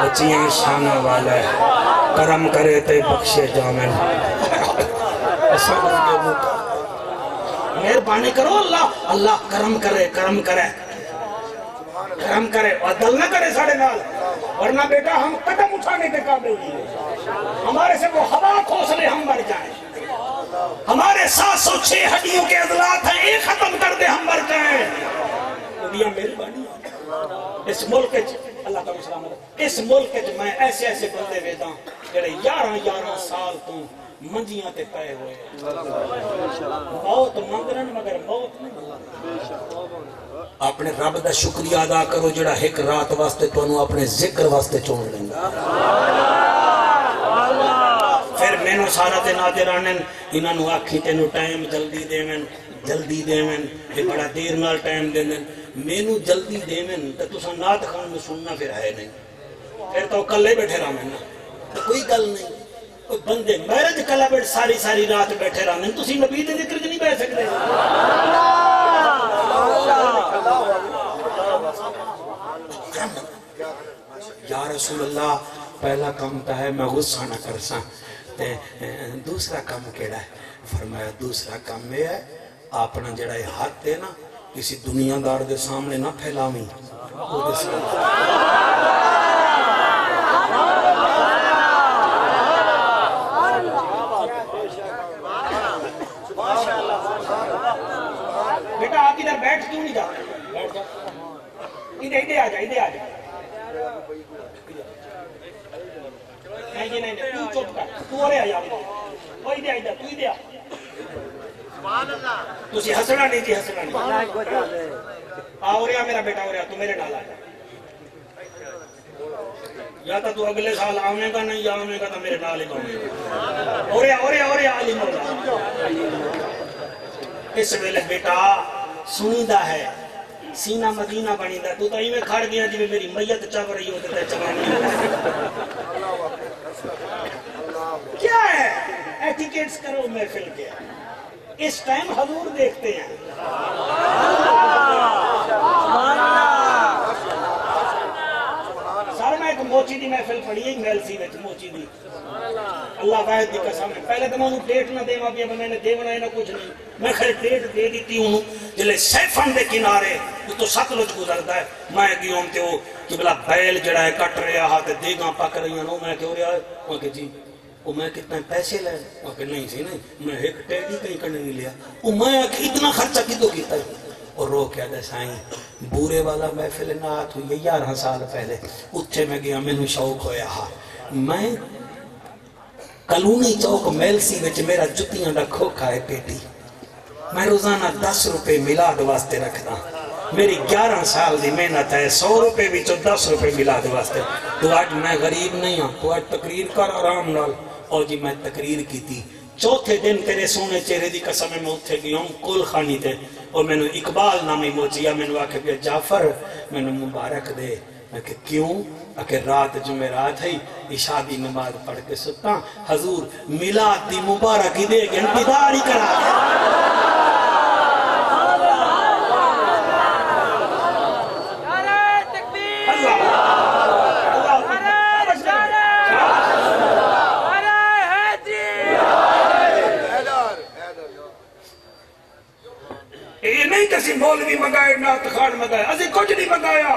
बचियाँ शाना वाला है। करम करे ते बख्शे जामन। मेहरबानी करो अल्लाह। अल्लाह करम करे करम करे। करम करे और दल न करे साढ़े नाल। वरना बेटा हम कदम उठाने के काबिल नहीं है हमारे से वो हवा खोसले हम मर जाए हमारे सात सौ छह हड्डियों के अदलात हैं एक खत्म कर दे हम मर जाए दुनिया मेरी बानी है। इस मुल्क च अल्लाह का सलामत इस मुल्क च मैं ऐसे ऐसे बंदे वेदा जेड़े 11 11 साल तो मंजियां ते पए हुए मौत मंगरन मगर मौत नहीं ਆਪਣੇ अपने रब का शुक्रिया अदा करो जरा एक रात वास्ते तो अपने ज़िक्र वास्ते चुन लेंगे फिर मैनू सारा दिन आते आने इन्हों आखी, तेन टाइम जल्दी देवन जल्दी देवन। ये बड़ा देर न टाइम देन मैनू जल्दी देवन तो तुसा नात खान में सुनना फिर है नहीं। फिर तो कल बैठे रहा ना। कोई गल नहीं। ਕੋਈ ਬੰਦੇ ਮੈਰਿਜ ਕਲਾ ਬੈਠ ਸਾਰੀ ਸਾਰੀ ਰਾਤ ਬੈਠੇ ਰਹਿੰਦੇ ਤੁਸੀਂ ਨਬੀ ਦੇ ਜ਼ਿਕਰ 'ਚ ਨਹੀਂ ਬੈਠ ਸਕਦੇ या रसूल अल्लाह पहला काम तो है मैं गुस्सा न कर सा ते अ, दूसरा काम केड़ा है फरमाया दूसरा काम यह है अपना जड़ा ये हाथ है ना किसी दुनियादार के सामने ना फैलावी इधर इधर आ जा, इधर आ जा। नहीं नहीं नहीं, तू चुप कर, तू और आ जा वो इधर इधर, तू इधर तुझे हंसना नहीं थी हंसना नहीं। आओ रे मेरा बेटा, और रहा तू मेरे डाला या तो तू अगले साल आने का नहीं आने का तो मेरे नाल ही डाल और और और आलिम इस वेले बेटा सुनीदा है। सीना मदीना बनी दा, तू तो इवें खड़ गया जिमें मेरी मैयत चब रही हो तो चबानी क्या है? एटिकेट्स करो महफिल के। इस टाइम हजूर देखते हैं। सर मैं एक मोची की महफिल पढ़ी है मेलसी मोची की अल्लाह दी कसम पहले तो मैं ना देवा मैंने देवना कुछ नहीं। मैं दे दी सैफन दे किनारे सतलुज गुजरदा है। मैं कि बैल कट रहा हा देगा पक रही मैं क्यों रहा कि जी, वो मैं कितने पैसे कि नहीं सी नहीं। मैं एक कहीं नहीं लिया। वो मैं इतना खर्चा कितो है? और रो क्या दे वाला महफिल नाथ हुई है ग्यारह साल पहले। उत्थे मैं गया, मैनू शौक होया मैं कलूनी चौक मेलसी विच मेरा जुतियाँ दा खोखा है पेटी। मैं रोज़ाना दस रुपए मिलाद वास्ते रखदा। मेरी 11 साल दी मेहनत है 100 रुपए विचों 10 रुपए मिलाद वास्ते। तो आज मैं गरीब नहीं हाँ तो आज तकरीर कर आराम नाल। और जी, मैं तकरीर की थी चौथे दिन तेरे सोने चेहरे की कसम मैं उत्थे गया हूँ कुल खानी ते। और मैंने इकबाल नामी मोचिया मैंने पिया, जाफ़र, मैंने मुबारक दे। लेकिन क्यों? अके रात जुमेरात है ईशा की नमाज़ पढ़ के सुता हजूर मिला दी मुबारक दे इंतज़ार ही करा ये नहीं किसी मौलवी मंगाए नाथ खान मंगाए। अभी कुछ नहीं मंगाया।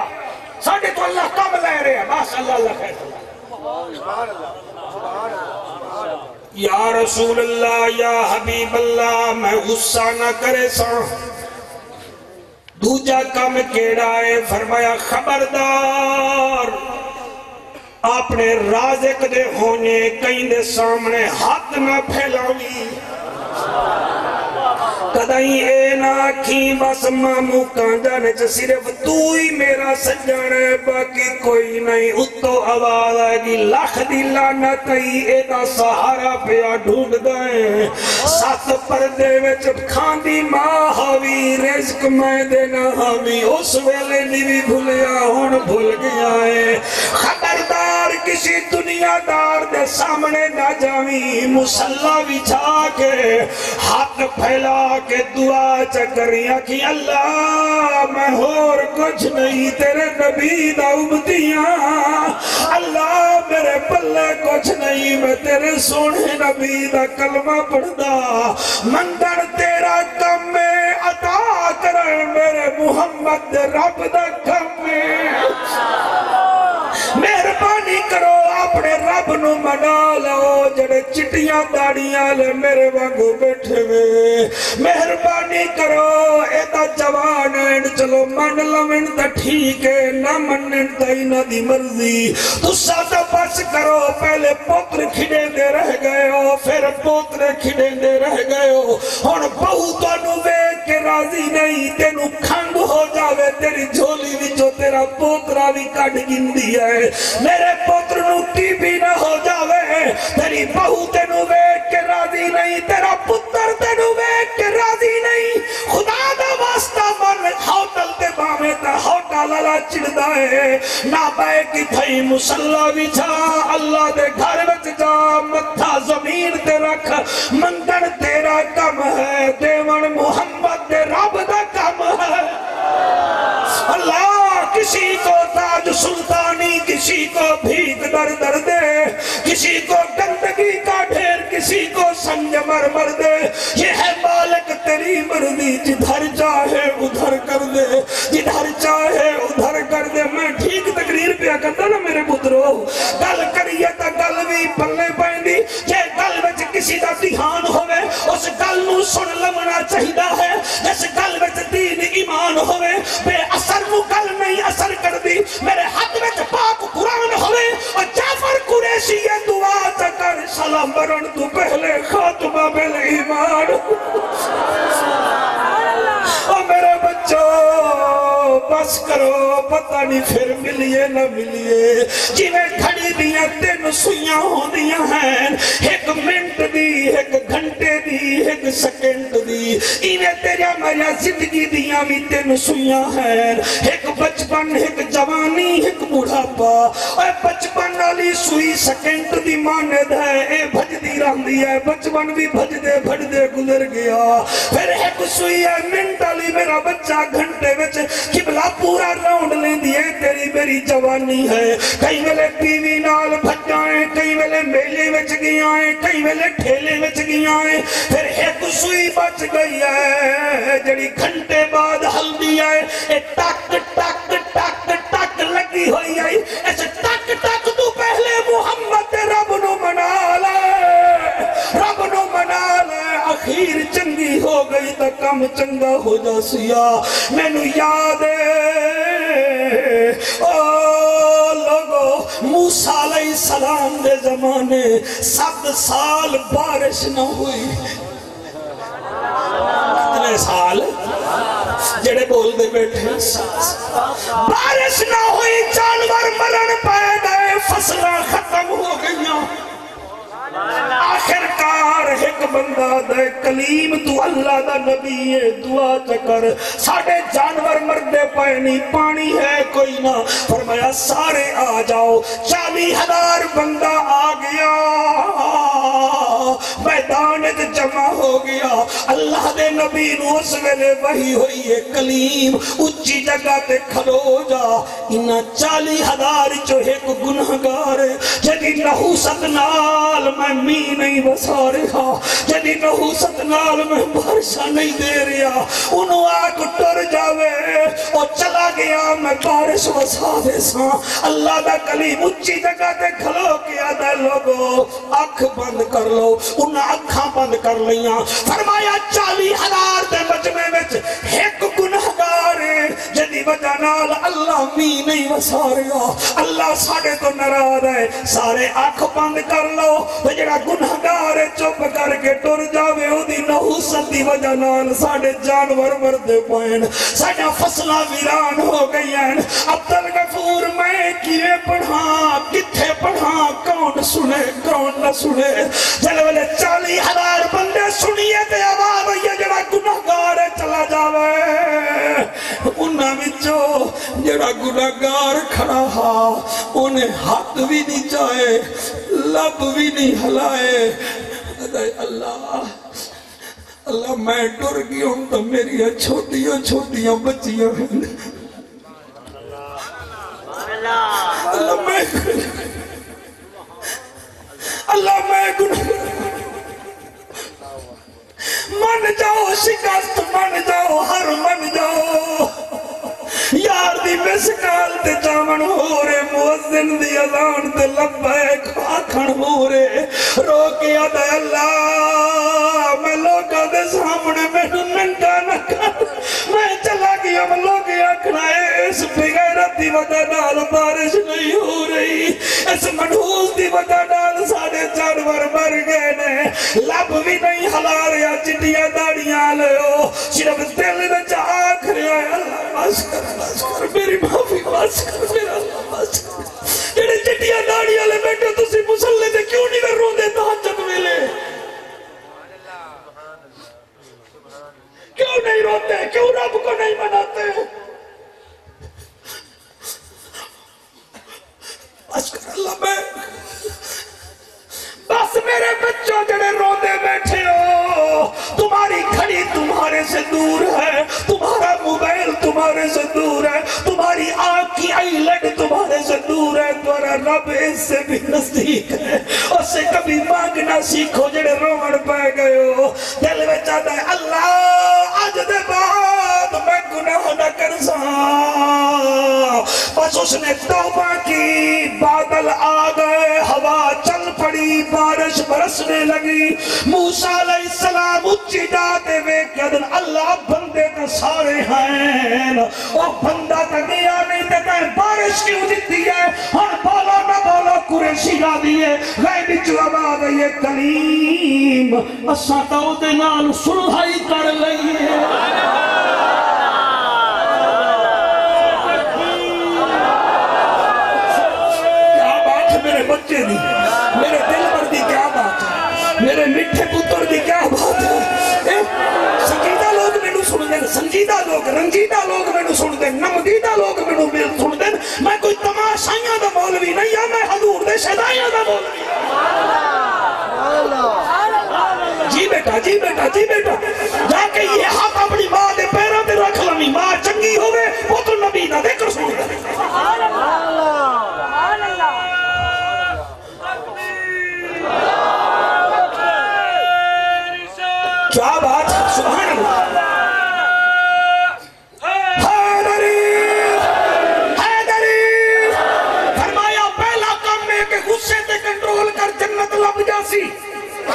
साढ़े तो अल्लाह कम ले रहे हैं बस अल्लाह अल्लाह फैसला या रसूल अल्लाह या हबीब अल्लाह मैं गुस्सा ना करे सा। दूजा कम केड़ा है, फरमाया, खबरदार अपने राजक दे होने कहीं दे सामने हाथ ना फैलावी कदई ए ना बस मामू कांदा ने सिर्फ़ तू ही मेरा सज्जन है, बाकी कोई नहीं। उत्तो आवाज़ आएगी, लख दी लानत ही एदा सहारा पिया ढूंढदा है। सत पर्दे विच खांदी माँ हावी रिस्क मैं देना हावी। उस वेले नी भी भुलिया, हुन भूल गया है। खबरदार किसी दुनियादार दे सामने ना जावी, मुसल्ला बिछा के हाथ फैला के दुआ चकरिया कि अल्लाह, मैं होर कुछ नहीं, तेरे नबी दा अल्लाह, मेरे पल्ले कुछ नहीं, मैं तेरे सोने नबी दा कलमा पढ़दा। मंगण तेरा कम है, अता करन मेरे मुहम्मद रब दा कम है। मेहरबानी करो, अपने रब न मना लो जड़े चिट्टियाँ दाड़ियाँ ले मेरे वागू बैठे वे। मेहरबानी करो, एदा जवान चलो मन लवन तो ठीक है ना मन तो इना दी मर्ज़ी। तुसा तो बस करो, पहले पुत्र खिडेंदे रह गए हो, फिर पोतरे खिडेंदे रह गए हो। हुन बहू तानू वेख के राज़ी नहीं, तेन खंग हो जावे, तेरी झोली विचों तेरा पोतरा भी कट गिंदी है मेरे पुत्र टीबी ना हो जावे, तेरी बहू तेनू वेख के राज़ी नहीं, तेरा पुत्र तेनू वेख के राज़ी नहीं। खुदा दा वास्ता मन होटल ते भावे ता होटल वाला चिड़दा है। ना बै की थई मुसल्ला बिछा अल्लाह दे घर विच जा, मत्था ज़मीन ते रख, मंगण तेरा कम है देवन मुहम्मद दे रब दा कम है। अल्लाह को दर्द सुल्तानी किसी को भीत दर दर दे, किसी को गंदगी का ढेर, किसी को संयमर मर दे, ये है मालक तेरी मर्ज़ी, जिधर चाहे उधर कर दे, जिधर चाहे उधर कर दे। मैं ठीक तकरीर पे करता ना मेरे पुत्रो। गल करिए तो गल भी पल्ले पैंदी। जे गल बच किसी का ध्यान होवे, उस गल सुन लमना चाहिए है। जिस गल बच दीन ईमान होवे, बे तू गल नहीं असर कर दी मेरे हाथ में पाक कुरान होवे और जाफ़र कुरैशी ये दुआ कर, सलाम वरण तू पहले खात्मा बिल ईमान। बस करो, पता नहीं फिर मिलिए ना मिलिए। जिवें घड़ी दिया तीन सुइया हो हैं, एक मिनट दी, एक घंटे दी, एक सेकंड दी। इवें तेरा मेरा ज़िंदगी दिया भी तीन सुइया हैं। एक बचपन, एक जवानी, एक बुढ़ापा। और बचपन वाली सुई सेकंड दी मानद है, ए भजदी रहंदी है, बचपन भी भजदे भजदे गुजर गया। फिर एक सुई है मिनट मेरा बच्चा घंटे विच किबला पूरा राउंड लेंदी है, तेरी मेरी जवानी है। कई वेले टीवी नाल भज्जा है, कई वेले मेले विच गया है, कई वेले ठेले विच गया है। फिर एक सुई बच गई है, जड़ी घंटे बाद हल्दी है। ए टक टक टक टक लगी हुई है इस टक मुहम्मद रब नु मना ले रब नु मना ले अखीर चंगी हो गई तो कम चंगा हो जासिया मैनू याद मूसा सलाम के जमाने, सात साल बारिश न हुई कितने साल जेड़े बोलते बैठे बारिश ना हुई, जानवर मरण पै गए, फ़सल खत्म हो गई आखिरकार एक बंदा दे, कलीम, तू अल्लाह दा नबी है, दुआ चकर साडे जानवर मरदे पए नहीं पानी है कोई ना। फरमाया, सारे आ जाओ। चाली हज़ार बंदा आ गया। अल्लाह दे नबी उस वेले वही हुई है कलीम। उच्ची जगह ते खलो जा। इना चाली हज़ार चो एक गुनहगार जदी नहूसत नाल मैं मी नहीं बसा रहा। जदी नहूसत नाल मैं बारिशा नहीं दे रहा। उन्हों आग टुर जावे। और चला गया मैं बारिश बसा दे सा अल्लाह दा कलीम उच्ची जगह ते खलो के आदा लोगो। अख बंद कर लो। उन्हें अखा बंद कर लिया फरमाया चाली हज़ार के मजमे एक अल्लाह मी नहीं वसा अल्लाह तो नाराज़ है। सारे जानवर मरदे पैन साडा वीरान हो गईयां अब्दुल गफूर, मैं किवे पढ़ा? किथे पढ़ा? कौन सुने, कौन न सुने? जल वाले चाली हज़ार बंदे सुनिए ते आवाज़ है जेड़ा गुनहगार चला जावे। उन्हां विचों जेड़ा गुनहगार खड़ा हा, उन्हें हाथ भी नहीं चाहे, लब भी नहीं हलाए। अल्लाह अल्लाह मैं डर गई हूँ तो मेरी छोटियाँ छोटियाँ बच्चियाँ हैं। अल्लाह मैं अल्लाह मन जाओ, शिकस्त मन जाओ, हर मन जाओ। यार दी मिसकाल ते जावन हो रे मुअज्जिन दी अजान ते लब्बैक आखण हो रे। रो के अदा अल्लाह, मैं लोकां दे सामने मैनू नंगा न कर। मैं चला गया, मैं लोग आखना है, इस बेगैरत दी वजह नाल बारिश नहीं हो रही। इस मनहूस दी वजह नाल साडे जानवर मर गए ने। लब भी नहीं हला रहा चिट्टियाँ दाड़ियाँ लियो सिर्फ़ दिल विच आख रहा है, अल्लाह बस कर। बस कर, मेरी माफ़ी बस कर, मेरा बस जेड़े चिट्टियाँ दाड़ियाँ ले बैठे, तुसी मुसल्ले ते क्यों नहीं रोंदे तहज्जुद वेले क्यों नहीं रोते क्यों रब को नहीं मनाते? अल्लाह मैं बस मेरे बच्चों जड़े रोते बैठे हो। तुम्हारी घड़ी तुम्हारे से दूर है। तुम्हारा मोबाइल तुम्हारे से दूर है। तुम्हारी आँख की आईलेट तुम्हारे से दूर है। तुम्हारा रब इससे भी नज़दीक है। उससे कभी मांगना सीखो जेड़े रोवण पै गए हो। दिल में चाहता है, अल्लाह अज दे बाद मैं गुनाह न कर सा बस उसने तौबा की, बादल आ गए। बरसने लगी। मूसा सलाम उच्ची डाते वे कदन अल्लाह बंदे तो सारे हैं। ओ बंदा तो गया नहीं तो कह, बारिश क्यों दिखती है? हम बोलो न बोलो, कुरेशी ला दिए गए बिच आ गई है कलीम असा तो नाल सुलहाई कर लईए। बच्चे नहीं रंजीदा लोग रंजीदा लोग मैं सुनते नमदीदा लोग मैं सुनते मैं कोई तमाशाइया का बोल भी नहीं हाँ मैं हजूर दे सदाइया का बोल जी बेटा जी बेटा जी बेटा। जाके ये हाथ अपनी माँ के पैरों से रख ली माँ चंकी होवे, पुत्र नबी ना देख सुन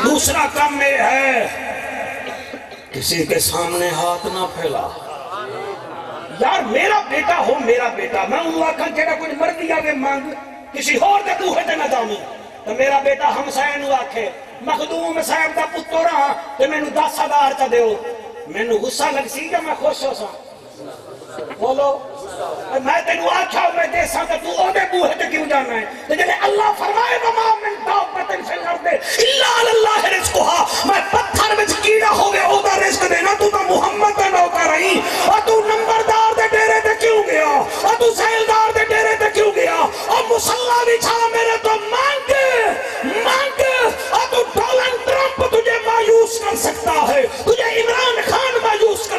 दूसरा काम में है। किसी के सामने हाथ ना फैला। यार, मेरा बेटा हो, मेरा बेटा। मैं उन्होंने आखा जेड़ा कुछ मर्ज़ी आवे मांग, किसी होर दे बूहे ते ना जामी तो मेरा बेटा हमसाया नु आखे मखदूम साहब दा पुत्तर हाँ ते मैनू 10000 च दियो मैनू गुस्सा लग सी कि मैं खुश हो सा। बोलो। मैं तेन आख्या, मैं देसा तो तू ओदे बूहे ते क्यों जाना है? ते जेले अल्लाह फरमाए वमा मिन दाबतन फिल अर्द, इल्ला अल्लाह रिज़्कुहा। मैं पत्थर विच कीड़ा होवे ओदा रिज़्क देना, तू तो मुहम्मद दा नौकर रही। और तू नंबरदार दे डेरे ते क्यों गया? और तू सैलदार दे डेरे ते क्यों गया? और मुसल्ला बिछा मेरे तो मांग मांग। और तू डोनाल्ड ट्रंप तुझे मायूस कर सकता है। तुझे इमरान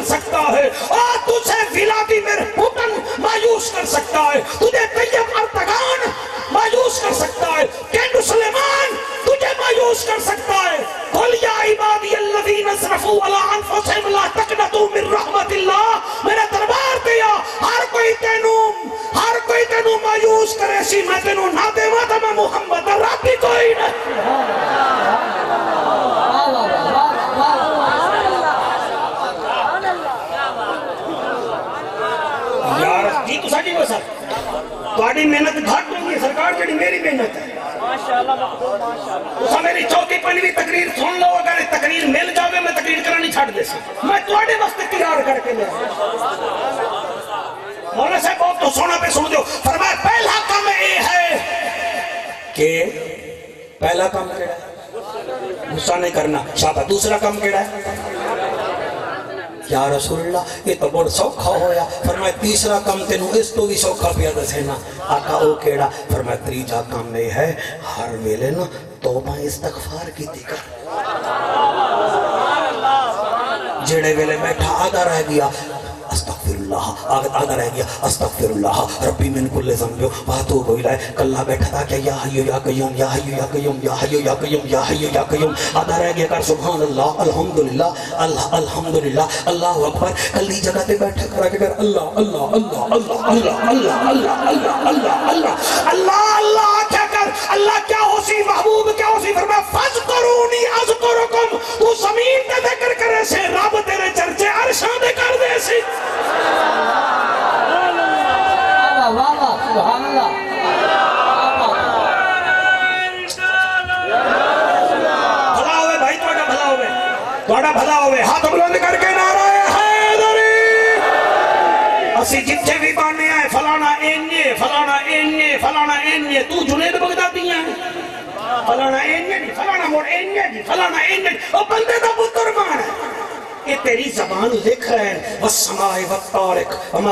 सकता है। और तुझे व्लादिमीर पुतिन मायूस कर सकता है। तुझे तैयब अर्दगान मायूस कर सकता है। केंद्र सुलेमान तुझे मायूस कर सकता है। कुल या इबादी अल्लज़ीन असरफू अला अनफुसिहिम ला तकनतू मिन रहमतिल्लाह। मेरे दरबार ते आ हर कोई तेनू हर कोई तेनू मायूस करे सी मैं तेनू ना देवा दूसरा काम केड़ा है? या ये तो बहुत सौखा होया। फरमाया तीसरा काम तेनू इस तो भी सौखा पिया दसेना आका ओ केड़ा? फरमाया तीजा काम ये है हर वेले ना तौबा इस्तगफार कीती कर। जेड़े वेले बैठा आधा रह गया आधा रह गया अस्तगफिरुल्लाह रब्बी मिन कुल्ले ज़ंबि व अतूबु इलैह कल्ला बैठा था क्या या हय्यु या कय्यूम या हय्यु या कय्यूम या हय्यु या कय्यूम या हय्यु या कय्यूम आधा रह गया कर सुभान अल्लाह अल्हम्दुलिल्लाह अल्लाह अल्हम्दुलिल्लाह अल्लाह अकबर कल्ली जगह पे बैठ कर अल्लाह अल्लाह अल्लाह अल्लाह अल्लाह अल्लाह अल्लाह अल्लाह अल्लाह अल्लाह लिए तू जुनेद बगदादी है फलाना एंजन फलाना मोड़ एंजन फलाना एंजन और बंदे तो बुजुर्गमान है ये तेरी जबान लिख रहे हैं बस समाए वत्तारिक वमा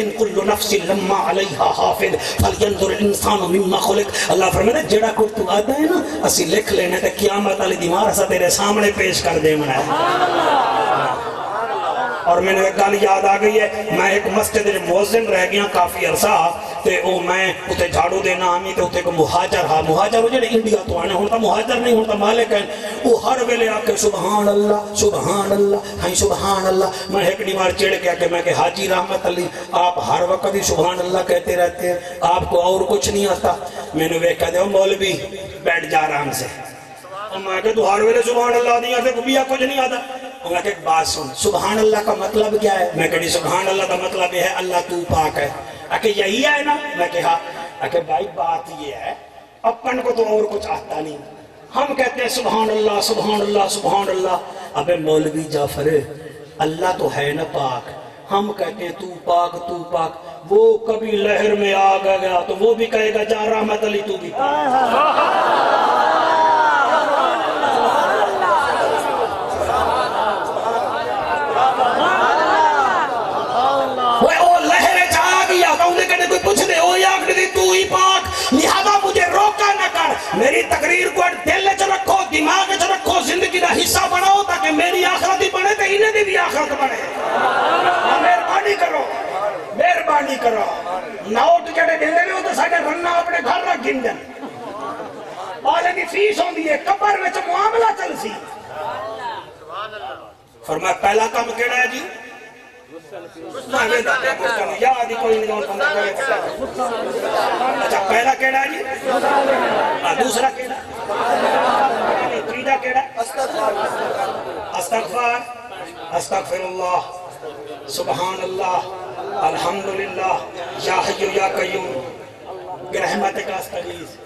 इन कुल्लु नफ्स लम्मा अलैहा हाफिद फलयंजुर इंसान मिम्मा खुलिक अल्लाह फरमाता जेड़ा कुछ तू आदा है ना असि लिख लेना ते कियामत वाली दीवार असा तेरे सामने पेश कर देवना है सुभान अल्लाह और मैंने एक गल याद आ गई है, मैं एक मस्जिद मोजिम रह गया काफ़ी अरसा तो मैं उसे झाड़ू के नाम ही उ मुहाजर हाँ। मुहाजर वो जो इंडिया तो आने हूँ तो मुहाजर नहीं हूँ तो मालिक है वो हर वेले आके सुबहान अल्लाह सुबहान अल्लाह हाई सुबहान अल्लाह मैं एक बार चिड़ के आके मैं हाजी रहमत अली, आप हर वक्त ही सुबहान अल्लाह कहते रहते हैं, आपको और कुछ नहीं आता। मैंने वेखा दे मौलवी, बैठ जा आराम से। मैं हर वे सुबहान अल्लाह दी भी कुछ नहीं आता मैं बात सुन सुभान अल्लाह का मतलब क्या है? मैं कही सुभान अल्लाह का मतलब यह है, अल्लाह तू पाक है। आके यही है ना? मैं कहा आके भाई, बात ये है, अपन को तो और कुछ आता नहीं। हम कहते हैं सुभान अल्लाह सुभान अल्लाह सुभान अल्लाह अबे मौलवी जाफ़र, अल्लाह तो है ना पाक। हम कहते हैं, तू पाक तू पाक। वो कभी लहर में आ गया तो वो भी कहेगा, जा रहमत अली, तू भी पाक। मेरी तकरीर को दिल च रखो दिमाग च रखो ज़िंदगी का हिस्सा बनाओ ताकि मेरी आखरत ही बने तो इन्हें भी आखरत बने। मेहरबानी करो मेहरबानी करो। नोट जड़े देंदे ने तो साडे रन्ना अपने घर रख गिंदे पाले की फ़ीस होंदी है कबर विच मुआमला चल सी फरमाया पहला काम केड़ा है जी? पहला केड़ा जी दूसरा केड़ा तीसरा केड़ा सुभान अल्लाह अल्हम्दुलिल्लाह, या हय्यु या कय्यूम बिरहमतिक अस्तगीस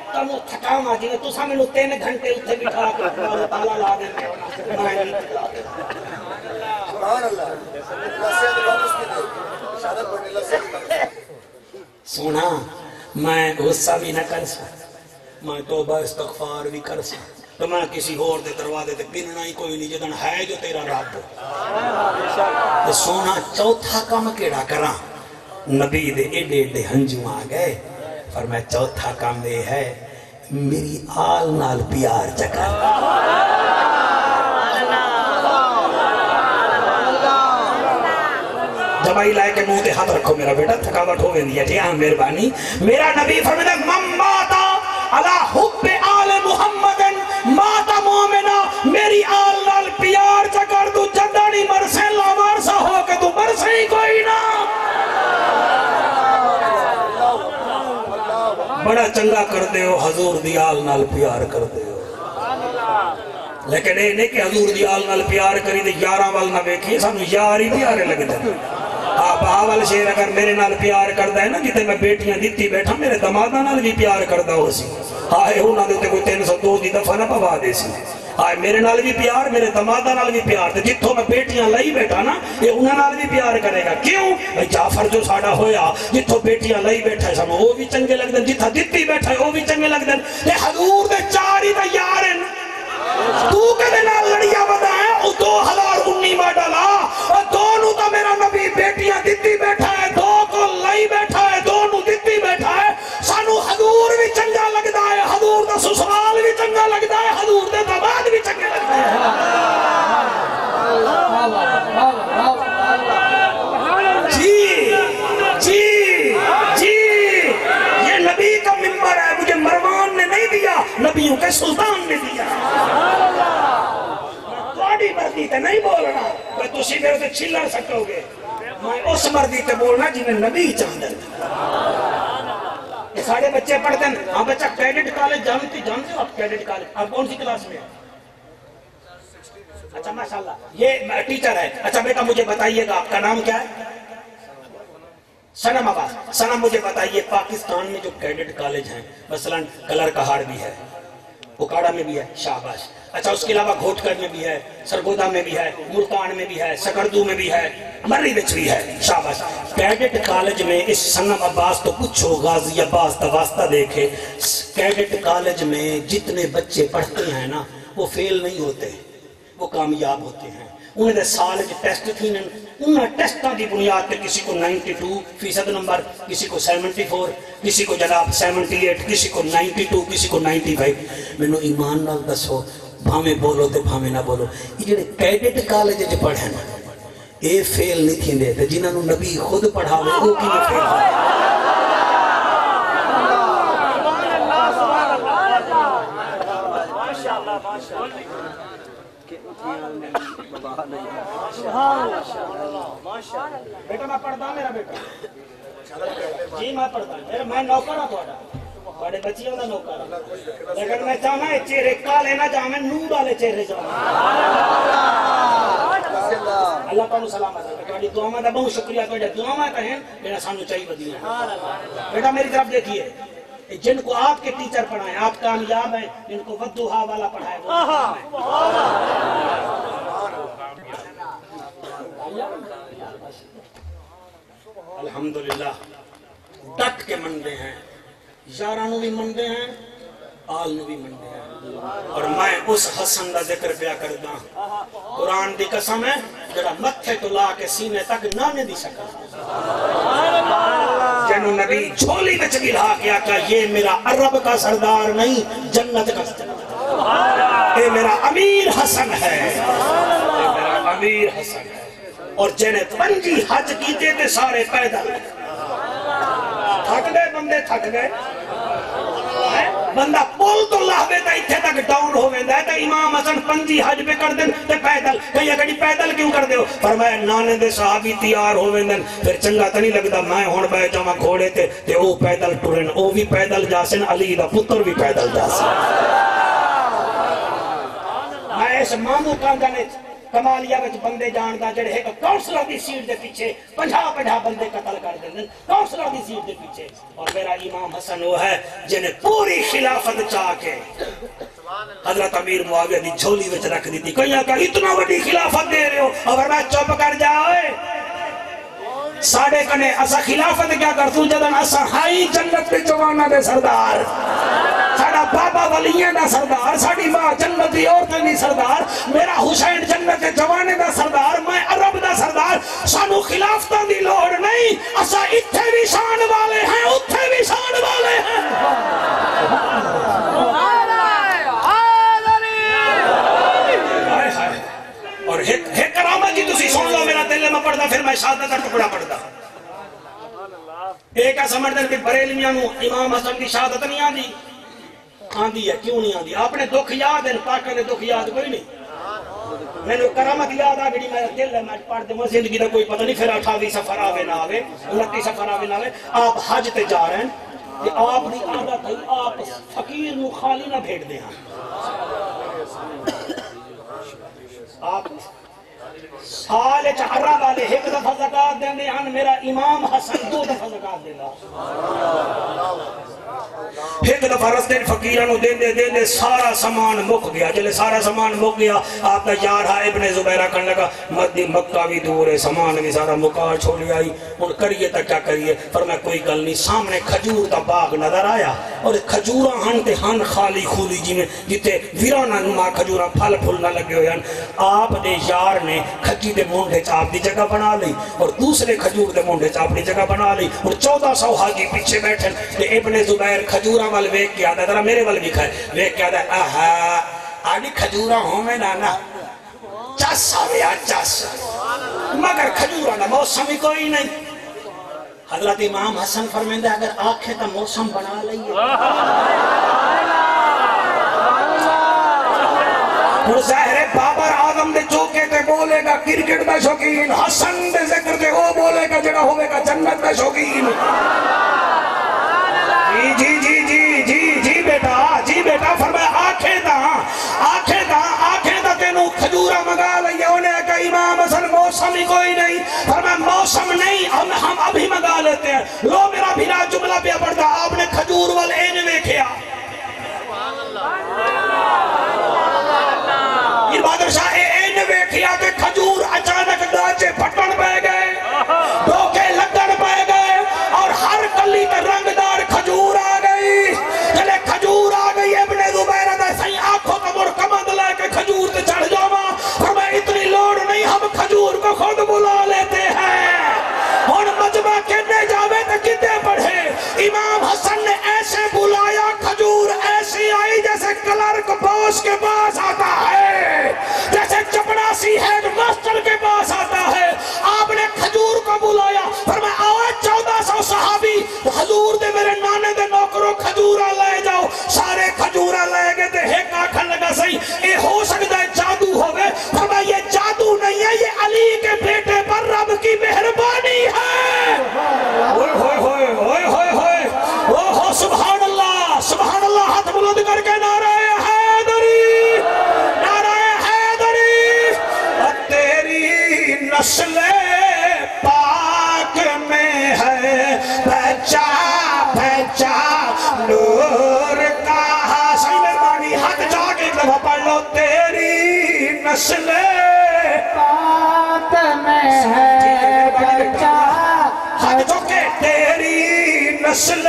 ਘੜੀ ਵੇਖ ਲਵਾਂ ਹੋ ਹੋ ਹੋ। ਇੱਕ ਘੰਟਾ ਤੇ ਕਾਫੀ ਮਿੰਟ ਹੋ ਗਏ ਦਿਲ ਤਾਂ ਕਰਦਾ ਹੈ ਮੈਂ ਤੁਹਾਨੂੰ ਥਕਾਵਾਂ ਜਿਵੇਂ ਤੁਸੀਂ ਮੈਨੂੰ 3 ਘੰਟੇ ਉੱਥੇ ਬਿਠਾ ਕੇ ਆਪਣਾ ਤਾਲਾ ਲਾ ਦਿੰਦੇ ਹੋ ਮੈਂ ਨਹੀਂ ਲਾ ਦਿੰਦਾ सुभान अल्लाह नसीहत बहुत उसकी दे शहादत पढ़ने नसीहत सोना मैं गुस्सा भी न कर सकता मैं तोबा इस्तगफार भी कर सकता तो मैं किसी और दे दरवाजे ते पिनना ही कोई नहीं जदन है जो तेरा रब ते सोना चौथा काम केड़ा करा नबी दे एडे एडे हंजू आ गए पर मैं चौथा काम ये है मेरी आल नाल प्यार जगा दवाई लाए के मुँह हाथ रखो मेरा बेटा, थकावट हो गई है। जी हाँ मेहरबानी। मेरा नबी फरमाता मम्माता अला हुब्बे आले मुहम्मदन, माता मोमिना, मेरी आल नाल प्यार च कर तू जदा नहीं, मरसे लावारसा हो के तू मरसे ही कोई ना। बड़ा चंगा करते हो, हजूर दयाल नाल प्यार कर दे हो। लेकिन ये नहीं कि हजूर दयाल नाल प्यार करी तो यार वाल ना वेखी सानू यार ही प्यारे लगते हैं आप आ वाल शेर अगर मेरे नाल प्यार करता है ना जिते मैं बेटियाँ दीती बैठा, मेरे दमादा नाल भी प्यार करता हो सी। हाए उन्हां दे उत्ते कोई 302 दी दफ़ा ना पवा दे सी। हाए मेरे नाल भी प्यार, मेरे दमादा नाल भी प्यार। ते जिथों मैं बेटियाँ लई बैठा ना, ये उन्हां नाल भी प्यार करेगा। क्यों? भाई जाफ़र जो साडा होया जिथों बेटियाँ लई बैठा सन वो भी चंगे लगदे जिथा दित्ती बैठा है वो भी चंगे लगदे ते हजूर दे चार ही यार हैं तू कहते नाल लड़िया बता दो हज़ार उन्नी मॉडल आ और दो नु तो मेरा नबी बेटियाँ दित्ती बैठा है, दो को लई बैठा है दो तो भी चंगे लगते हैं। मुझे मरवान ने नहीं दिया, नबियों के सुल्तान ने दिया। मर्ज़ी ते नहीं बोलना तो पर तुम मेरे से छिलर सकोगे मैं उस मर्ज़ी ते बोलना जिन्हें नबी चाहते सारे बच्चे पढ़ते हैं हाँ बच्चा कैडेट कॉलेज जानते जानते हो आप कैडेट कॉलेज आप कौन सी क्लास में अच्छा माशाल्लाह। ये टीचर है। अच्छा बेटा, मुझे बताइएगा, आपका नाम क्या है? सनम आबाद। सनम, मुझे बताइए, पाकिस्तान में जो कैडेट कॉलेज हैं, मसलन कलर कहाड़ भी है, उकाड़ा में भी है, शाबाश। अच्छा उसके अलावा घोटकर में भी है, सरगोदा में भी है मुल्तान में भी है, सकरदू में भी है मर्री में भी है, शाबाश। कैडेट कॉलेज में इस सनम अब्बास तो पूछो, गाजी अब्बास का वास्ता देखे। कैडेट कॉलेज में जितने बच्चे पढ़ते हैं ना, वो फेल नहीं होते, वो कामयाब होते हैं। उन्हें साल के टेस्ट थी उन्हें टेस्टा की बुनियाद पे किसी को 92 फ़ीसद नंबर, किसी को 74 किसी को जनाब 78 किसी को 92 किसी को 95 मैनू ईमान नाल दसो भावे बोलो तो भावे ना बोलो। ये कैडेट कॉलेज पढ़न ये फेल नहीं थे जिन्होंने नबी खुद पढ़ावे वो किवें बेटा, मैं पढ़ता मेरा बेटा। जी, मैं पढ़ता मेरा मैं नौकर हाँ बड़े बच्चियों का नौकर लेकिन मैं चाहना है चेहरे काले ना जावे नूर वाले चेहरे अल्लाह सलामत है का तो बहुत शुक्रिया तो मेरा चाहिए बेटा मेरी तरफ़ देखिए जिनको आपके टीचर पढ़ाए आप कामयाब है इनको वद्दुहा वाला पढ़ाए अलहमदुल्ला डट के मन में हैं। के हैं हैं हैं। और मैं उस का तो ला के सीने तक नाने दी शक्ल जनु नबी झोली में गिरा के आका ये मेरा अरब का सरदार नहीं जन्नत का सरदार। ये मेरा अमीर हसन है। ये मेरा अमीर हसन है। और पंजी हज कीते ते सारे पैदल। थक गए बंदे थक गए? बंदा पुल तो लावे तो इथे तक डाउन हो वेंदा है तो इमाम हसन पंजी हज पे कर देन ते पैदल कहीं गड़ी पैदल क्यों कर दो पर मैं नाने दे साहबी तैयार हो वेंदन फिर चंगा तो नहीं लगदा मैं हुन बह जावा घोड़े ते ते ओ पैदल टुरन ओ भी पैदल जासन अली दा पुत्र भी पैदल जासन। मैं इस मामू कांदा ने कमालिया ਵਿੱਚ ਬੰਦੇ ਜਾਣਦਾ ਜਿਹੜੇ ਇੱਕ ਕਾਉਂਸਲਰ ਦੀ ਸੀਟ ਦੇ ਪਿੱਛੇ 50 50 ਬੰਦੇ ਕਤਲ ਕਰ ਦਿੰਦੇ ਨੇ ਕਾਉਂਸਲਰ ਦੀ ਸੀਟ ਦੇ ਪਿੱਛੇ और मेरा इमाम हसन वो है जिन्हें पूरी खिलाफत चाह के हजरत अमीर मुआविया दी झोली ਵਿੱਚ रख दी थी कहीं का इतना बड़ी खिलाफत दे रहे हो अगर मैं चुप कर जाओ साडे कने असा खिलाफत क्या कर तू जदन असा हाई जन्नत के जवाना दे सरदार? साडा बाबा वलियाँ दा सरदार साडी माँ जन्नत दी औरतां दी सरदार, मेरा हुसैन जन्नत के जवाने दा सरदार, मैं अरब दा सरदार। सानू खिलाफतां दी लोड़ नहीं, असा इत्थे भी शान वाले हैं, उत्थे भी शान वाले हैं हाय हाय और एक एक करामत जी तुसी सुन लो में पढ़दा फिर मैं शहादत का टुकड़ा पढ़दा एक समझते कि बरेलियाँ इमाम हसन की शहादत नहीं आंदी। आंदी है, क्यों नहीं आंदी? आपने दुख याद है पाका ने दुख याद कोई नहीं। मैंने करामत याद आ गई, मेरा दिल है, मैं पढ़ दे ज़िंदगी का कोई पता नहीं, फिर अठावी सफ़र आवे ना आवे उनती सफ़र आवे ना आवे। आप हज ते जा रहे हैं ते आप दी आदत है, आप फकीर खाली ना भेट दे आप तो पर मैं कोई गल सामने खजूर का बाग नज़र आया, और खजूरा हन ते हन खाली खूली जिमें जिथे वीराना खजूरा फल फुल न लगे हुए आप दे यार ने खजी के मुंडे च अपनी जगह बना ली और दूसरे खजूर के मुंडे च अपनी जगह बना ली। और चौदह सौ हाजी पिछे बैठे इबने जुबैर खजूर वाल वेख के आता जरा मेरे वाल भी खाए वेख के आता आह आड़ी खजूर होवे नाना चस आवे चस। मगर खजूर का मौसम ही कोई नहीं। हज़रत इमाम हसन फरमेंद अगर आखे तो मौसम बना लिये बाबर आज़म ने जो बोलेगा क्रिकेट का शौकीन हसन दे ज़िक्र दे वो बोलेगा जड़ा होवेगा जन्नत का शौकीन। जी जी जी जी जी जी बेटा जी बेटा फरमा आखे दा आखे दा आखे दा तेनू खजूरा मंगा लिया उन्हें कहा इमाम हसन मौसम ही कोई नहीं। फरमा मौसम नहीं हम हम अभी मंगा लेते हैं। लो मेरा बिना जुमला पे पड़ता आपने खजूर वाल एन वेखिया। सुभान अल्लाह। सुभान अल्लाह सुभान अल्लाह इरबादर शाह किया कि खजूर अचानक गाचे फटन पै गए। धोखे लगन पै गए और हर कली में रंगदार खजूर आ गई। चले खजूर आ गई अपने दोपहर दा सही आँखों का मुर कमंद लेके खजूर पे चढ़ जावा। और मैं इतनी लोड़ नहीं, हम खजूर को खुद बुला लेते हैं। और मजमा कहने जावे तो कितने पढ़े? इमाम हसन ने ऐसे बुलाया, खजूर ऐसी आई जैसे क्लर्क बॉस के पास आता है। है हेड मास्टर के पास आता है। आपने खजूर को बुलाया, पर मैं आओ चौदह सौ सहाबी हजूर दे मेरे नाने दे नौकरों खजूरा ले जाओ। सारे खजूरा ले गए ते एक आखन लगा सही ये हो सकता है जादू हो गए पर मैं ये जादू नहीं है, ये अली के बेटे पर रब की मेहरबानी है। बचा बचा नूर का सही मेहरबानी हाथ जाके दफ़ा पढ़ लो तेरी नस्ल। में है हाथ तेरी नस्ल।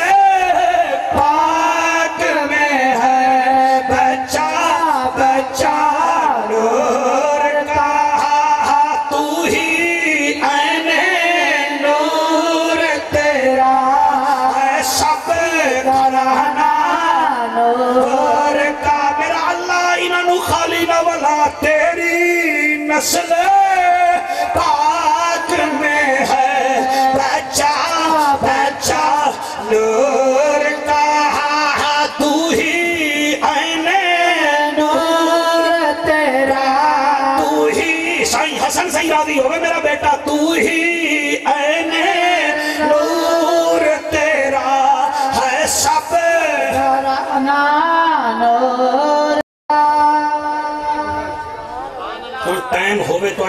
तेरी नस्ल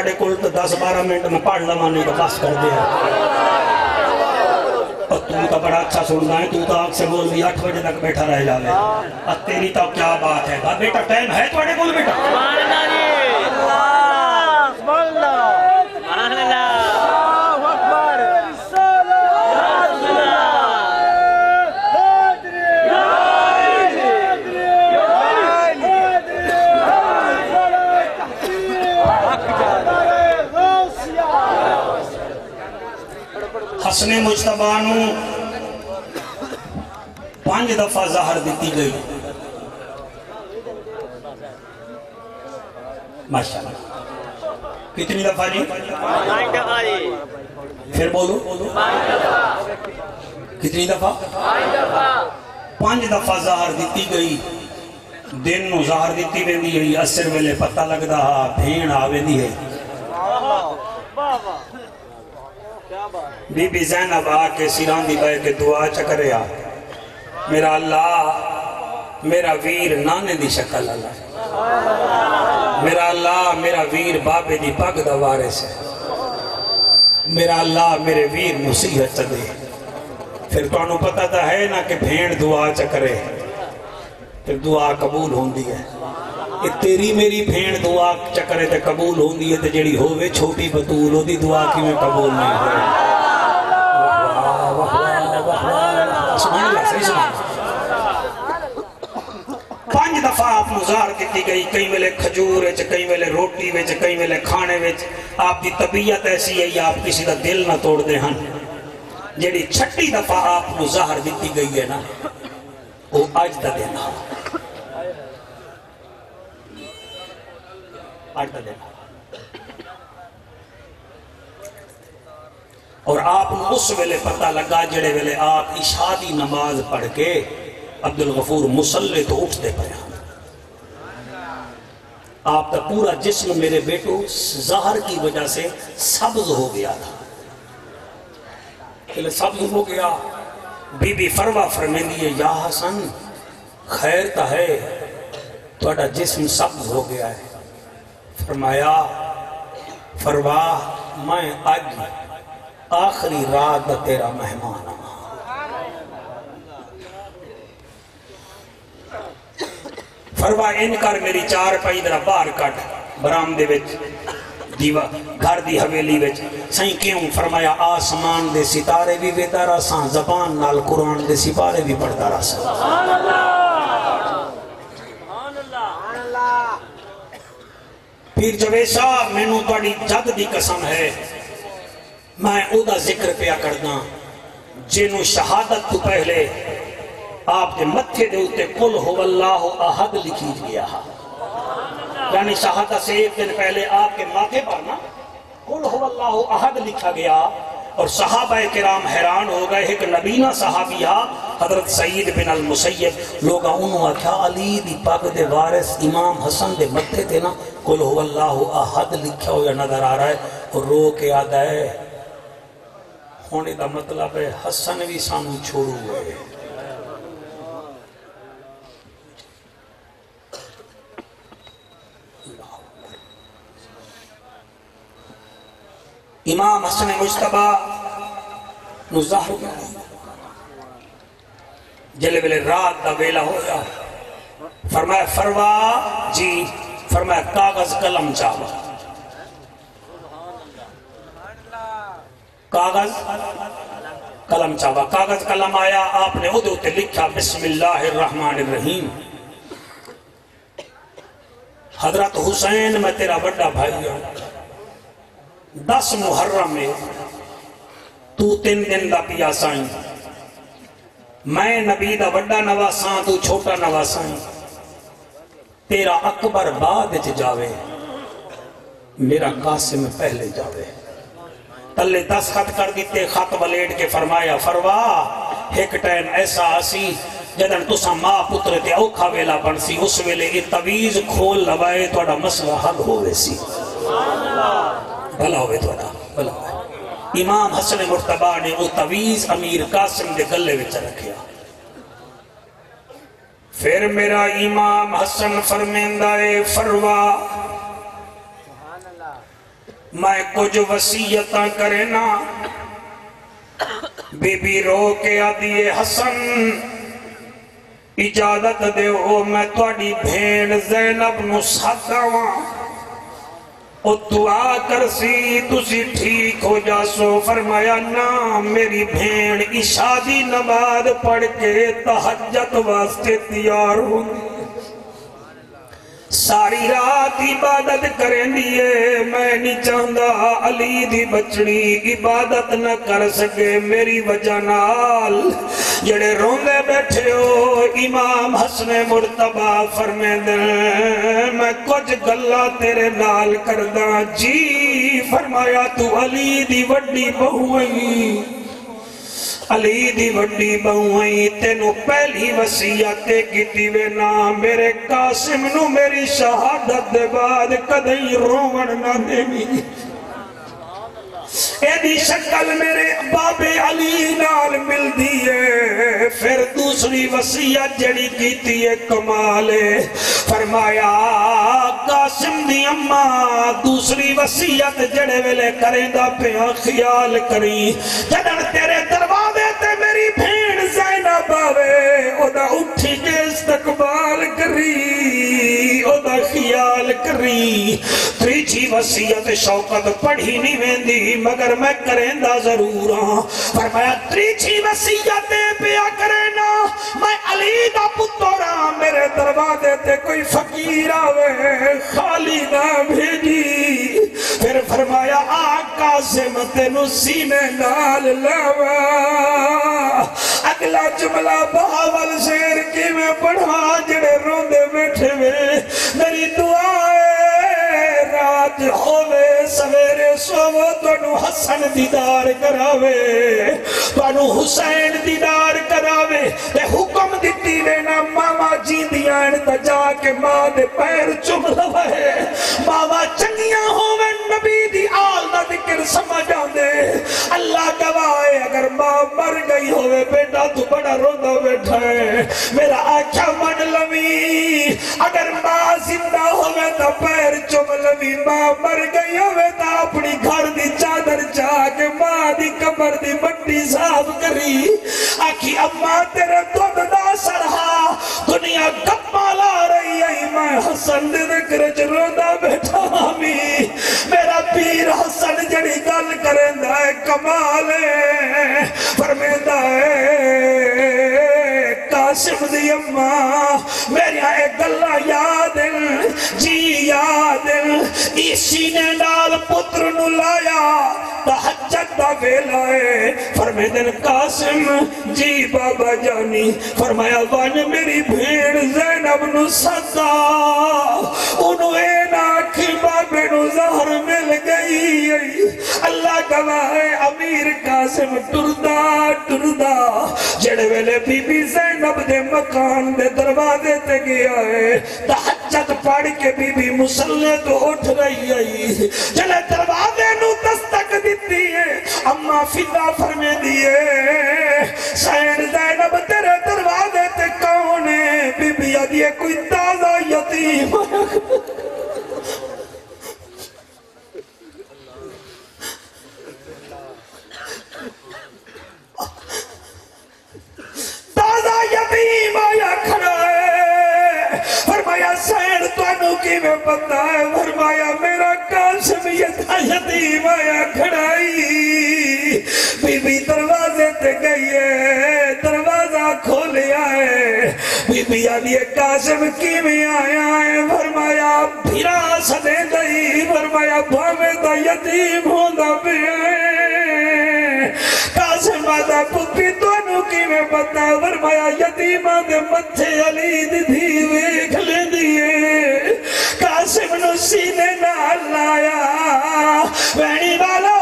साढ़े को तो दस बारह मिनट में पढ़ लवा नहीं तो बस कर दिया तू तो बड़ा अच्छा सुनना है तू तो आपसे बोल भी अठ बजे तक बैठा रह जाए तेरी तो क्या बात है बेटा टाइम है थोड़े को बेटा हसने मुशतबा पाँच दफ़ा जहर दी गई। माशा कितनी दफ़ा जी? फिर बोलो। कितनी दफ़ा? पाँच दफ़ा जहर दी गई। दिन जहर दी वेंदी असर वेले पता लगता हा, भेण आ वेंदी है बीबी जैनब आके सिरानी बह के दुआ च कर मेरा अल्लाह, मेरा वीर नाने की शक्ल अल्लाह मेरा अल्लाह, मेरा वीर बाबे की पग का वारिस है। मेरा अल्लाह, मेरे वीर मुसीहत दे। फिर तुहानू पता तो है ना कि भेड़ दुआ च करे फिर दुआ कबूल होंगी है। तेरी मेरी भेण दुआ चकरे ते कबूल होंगी है ते जेड़ी होवे छोटी बतूल ओदी दुआ की मैं कबूल नहीं होवे? दफ़ा आप गुजार गई कई खजूर कई वेले रोटी कई वेले खाने आपकी तबीयत ऐसी है आप किसी का दिल हैं छठी दफ़ा आप नहर दी गई है ना वो अज का दिन आज देना और आप उस वेले पता लगा, जेड़े वेले आप इशा की नमाज़ पढ़ के अब्दुल गफूर मुसल्ले तो उठते पे आप का पूरा जिस्म मेरे बेटो, जहर की वजह से सब्ज हो गया था। सब्ज हो गया। बीबी फरवा फरमेंदी है, या हसन, खैर तो है थोड़ा जिस्म सब्ज हो गया है। फरमाया फरवा मैं अज आखिरी रात दा तेरा मेहमान फरवा इन कर मेरी चार पाई, जरा बाहर कट बरामदे दीवा, घर दी हवेली सही क्यों? फरमाया, आसमान दे सितारे भी वेता रहा जबान नाल कुरान दे सिपारे भी पढ़ता रहा पीर जवेसा मैनू थोड़ी जद की कसम है। मैं ओदा ज़िक्र पिया करना जिनू शहादत तो पहले आपके मथे के उत्ते कुल हो अल्लाह अहद लिखी गया यानी शहादत से एक दिन पहले आपके माथे पर ना कुल हो अल्लाह अहद लिखा गया। और सहाबा किराम हैरान हो गए, एक नबीना सहाबिया हज़रत सईद बिन अल मुसैब लोग आख्या, अली दी पग दे वारिस इमाम हसन दे मत्थे ते ना, कुल हुवल्लाहु अहद लिखा हुआ नज़र आ रहा है, और रो के आदा है। होने का मतलब है, हसन भी सानू छोड़ू है। इमाम हसन मुशतबा नुजाहर जले वेले रात का वेला होया। फरमाया, फरवा जी, फरमाया, कागज़ कलम चावा कागज़ कलम चावा कागज़ कलम आया, आपने उदे लिखा, बिस्मिल्लाहिर्रहमानिर्रहीम। हज़रत हुसैन, मैं तेरा बड़ा भाई हूँ। दस मुहर्रम में तू तीन दिन का पिया साई। मैं नबी का वड्डा नवासा, तू छोटा नवासा। तेरा अकबर बाद जावे, मेरा कासिम पहले जावे। तले दस खत कर दिते खत बलेट के फरमाया, फरवा, एक टाइम ऐसा आसी जदन तुसा माँ पुत्र ते औखा वेला बनसी, उस वेले ये तवीज खोल लवाए थोड़ा मसला हल होवे सी। भला होवे भला इमाम हसन मुर्तबा ने तवीज अमीर कासिम के गले फिर मेरा इमाम हसन फरवा, मैं कुछ वसीयत करे बीबी रो के आदिए हसन, इजाज़त दो मैं थोड़ी भेड़ जैनब नु सादा ओ दुआ कर सी, तुसी ठीक हो जा सो फरमाया, ना, मेरी भेण इशादी नमाज़ पढ़ के तहजत वास्ते तैयार होगी सारी रात इबादत करें दिए मैं नहीं चाहता अली दी बचड़ी इबादत न कर सके मेरी वजह नाल। जड़े रोंदे बैठे हो, इमाम हसने मुर्तबा फरमे मैं कुछ गल्ला तेरे नाल करदा जी। फरमाया, तू अली दी वड्डी बहू आई अली दी वड्डी बहुआई तेनु पहली वसीयत कीती वे ना मेरे कासिम नु मेरी शहादत दे बाद कदई रोवण ना देवी एदी शक्ल मेरे बाबे अली नाल मिलदी है फिर दूसरी वसीयत जड़ी कीती है कमाल फरमाया कासिम दी अम्मा दूसरी वसीयत जड़े वेले करेंदा पिया ख्याल करी जदन तेरे दरवाजे आवे ओदा उठी के इस्तकबाल करी, ओदा ख्याल करी। त्रीजी वसीयत शौकत पढ़ी नहीं वेंदी, मगर मैं करेंदा ज़रूर हाँ। फरमाया, त्रीजी वसीयत पिया करे ना, मैं अली दा पुत्र हाँ, मेरे दरवाजे ते कोई फकीर आवे, खाली ना भेजी। फिर फरमाया, आका से तेन सीने नाल लावा। अगला जुमला बहावल शेर की मैं पढ़ा, जड़े रोंदे बैठे वे। मेरी दुआ है होवे सवेरे सोवो तनु हसन दीदार करावे तनु हुसैन दीदार करावे ते हुक्म दिती वे ना मामा जी दियाँ त जाके माँ दे पैर चुम लवे मावा चंगियाँ होवे नबी दी आल दा ज़िक्र समझ आंदे अल्लाह गवाह है अगर माँ मर गई होवे बेटा तू बड़ा रोंदा बैठा है मेरा आख्या मन लवी अगर माँ ज़िंदा होवे तो पैर चुम लवी माँ मर गई होवे तो अपनी घर दी चादर जाके माँ दी कबर दी मट्टी साफ़ करी। आखी, अम्मा, तेरे दुध दा सरहा दुनिया गप्पा ला रही है, मैं हसन दे ज़िक्र च रोंदा बैठा मी। मेरा पीर हसन जड़ी गल करेंदा है, कमाल है है। कासिम दी अम्मा, मेरिया ए गल्ला याद जी याद इसी ने नाल पुत्र नु लाया तहज्जत दा वेला है। फरमे दिन कासिम जी बाबा जानी, फरमाया, वन मेरी भेड़ जैनब नु सदा ओनु ए ना जहर मिल गई। अल्लाह गवाह है, अमीर कासिम, टुरदा टुरदा। जेड़े वेले बीबी जैनब दे मकान दे दरवाजे ते गया है, तहज्जद पढ़ के बीबी मुसल्ले तो उठ रही है। जले दरवाजे नु दस्तक दिती है, अम्मा फिदा फरमे दिए सैन जैनब, तेरे दरवाजे ते कौन है? बीबी आदि कोई ताज़ा यतीम। हबीब आया खड़ा है फरमाया सैन तानू कि पता है फरमाया मेरा काशमियत यतीम आया खड़ाई बीबी दरवाजे ते गई है दरवाज़ा खोलिया है बीबी आदि काशम किमें आया है फरमाया फिरा सदे दई फरमाया भावे तो यतीम होता पे शर्मादा पुत्री तोनू की मैं पता फरमाया यतीमा दे मथे अली दी वेख लेंदी है कासिम नु सीने नाल लाया। वैणी वाला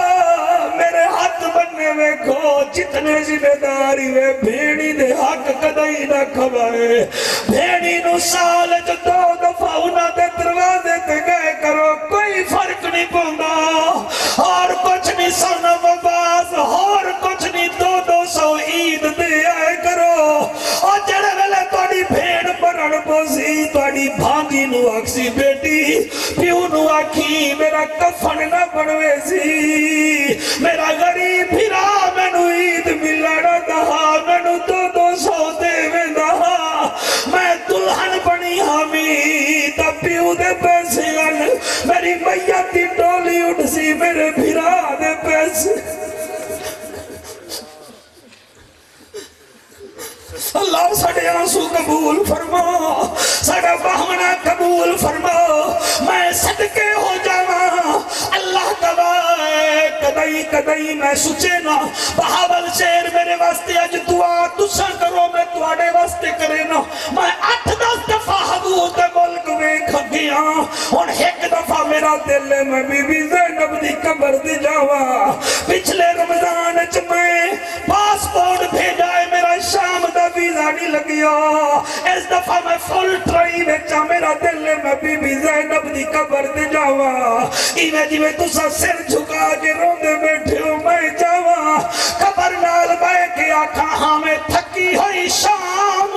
मेरे हाथ बन्ने वेखो, जितने ज़िम्मेदारी वे भेणी दे, हक कदई ना खवाए। भेणी नु साल च दो दफ़ा उना दे दरवाजे ते गए करो, कोई फ़र्क नहीं पौंदा। और कुछ नहीं सोना बबास हो ਪੋਸੀ ਤੁਹਾਡੀ ਭਾਂਜੀ ਨੂੰ ਆਖੀ ਬੇਟੀ ਪਿਓ ਨੂੰ ਆਖੀ ਮੇਰਾ ਕਫਨ ਨਾ ਬਣਵੇ ਸੀ ਮੇਰਾ ਗਰੀਬ ਫਿਰਾ ਮੈਨੂੰ ਈਦ ਮਿਲਣ ਦਹਾ ਮੈਨੂੰ ਦੋ ਦੋ ਸੌ ਦੇਵੇਂਦਾ ਮੈਂ ਦੁਲਹਨ ਬਣੀ ਹਾਮੀ ਤਾਂ ਪਿਓ ਦੇ ਪੈਸੇ ਹਨ ਮੇਰੀ ਮਈਆ ਦੀ ਟੋਲੀ ਉੱਡ ਸੀ ਮੇਰੇ ਫਿਰਾ आँसू कबूल फरमा बहाना कबूल फरमा, मैं सदके हो जावा, अल्लाह कदई कदई मैं ना, बहावल शेर मेरे वास्ते अज दुआ तुसा करो मैं तुआडे वास्ते करे ना। मैं अठ दस दफ़ा एक दफ़ा मेरा दिल मैं बीबी कब्र दी जावा। पिछले रमज़ान च मैं पासपोर्ट भेजा है शाम का वीज़ा नहीं लगिया। इस दफ़ा मैं फुल ट्रेन बेचा मेरा दिल मैं बीबी जैनब की कबर से जावा। इवें जिम्मे तुसा सिर झुका के रोंदे बैठे हो, मैं जावा। कबर नाल बह के आखा हाँ मैं थकी हुई शाम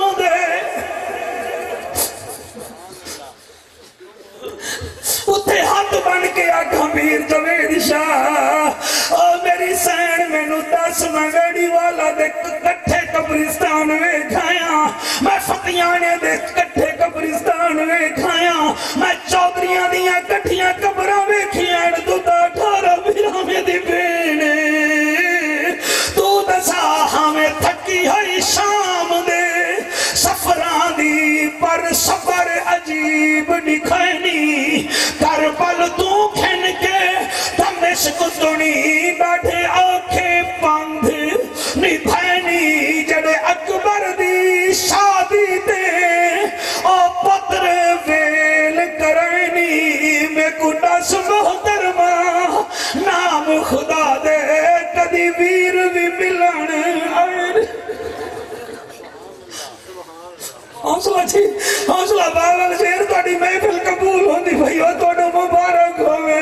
ਉੱਥੇ ਹੱਥ ਬਣ ਕੇ ਆਖਾਂ ਵੀਰ ਜਵੇਦ ਸ਼ਾਹ ਓ ਮੇਰੀ ਸੈਣ ਮੈਨੂੰ ਦੱਸ ਮੰਗੜੀ ਵਾਲਾ ਦੇ ਇਕੱਠੇ ਕਬਰਿਸਤਾਨ ਵੇਖਾਇਆ ਮੈਂ ਫਤਿਆਣੇ ਦੇ ਇਕੱਠੇ ਕਬਰਿਸਤਾਨ ਵੇਖਾਇਆ ਮੈਂ ਚੌਧਰੀਆਂ ਦੀਆਂ ਇਕੱਠੀਆਂ ਕਬਰਾਂ ਵੇਖੀਆਂ ਦੁੱਧਾ 18 ਵੀਰਾਵੇਂ ਦੀ ਭੇਣੇ ਤੂੰ ਦਸਾ ਹਮੇ ਥੱਕੀ ਹੋਈ ਸ਼ਾਮ তার সফর अजीब निखानी कर पल तू खिन के तमेश कुतुणी बैठे आखे पंध निथैनी जड़े अकबर दी शादी ते ओ पत्र वेल करनी मैं कुटस मोहतरमा नाम खुदा दे कदी वीर भी मिल ਹੌਸਲਾ ਜੀ ਹੌਸਲਾ ਬਾਬਲ ਸ਼ੇਰ ਤੁਹਾਡੀ ਮਹਿਫਿਲ ਕਬੂਲ ਹੁੰਦੀ ਭਈ ਉਹ ਤੁਹਾਨੂੰ ਮੁਬਾਰਕ ਹੋਵੇ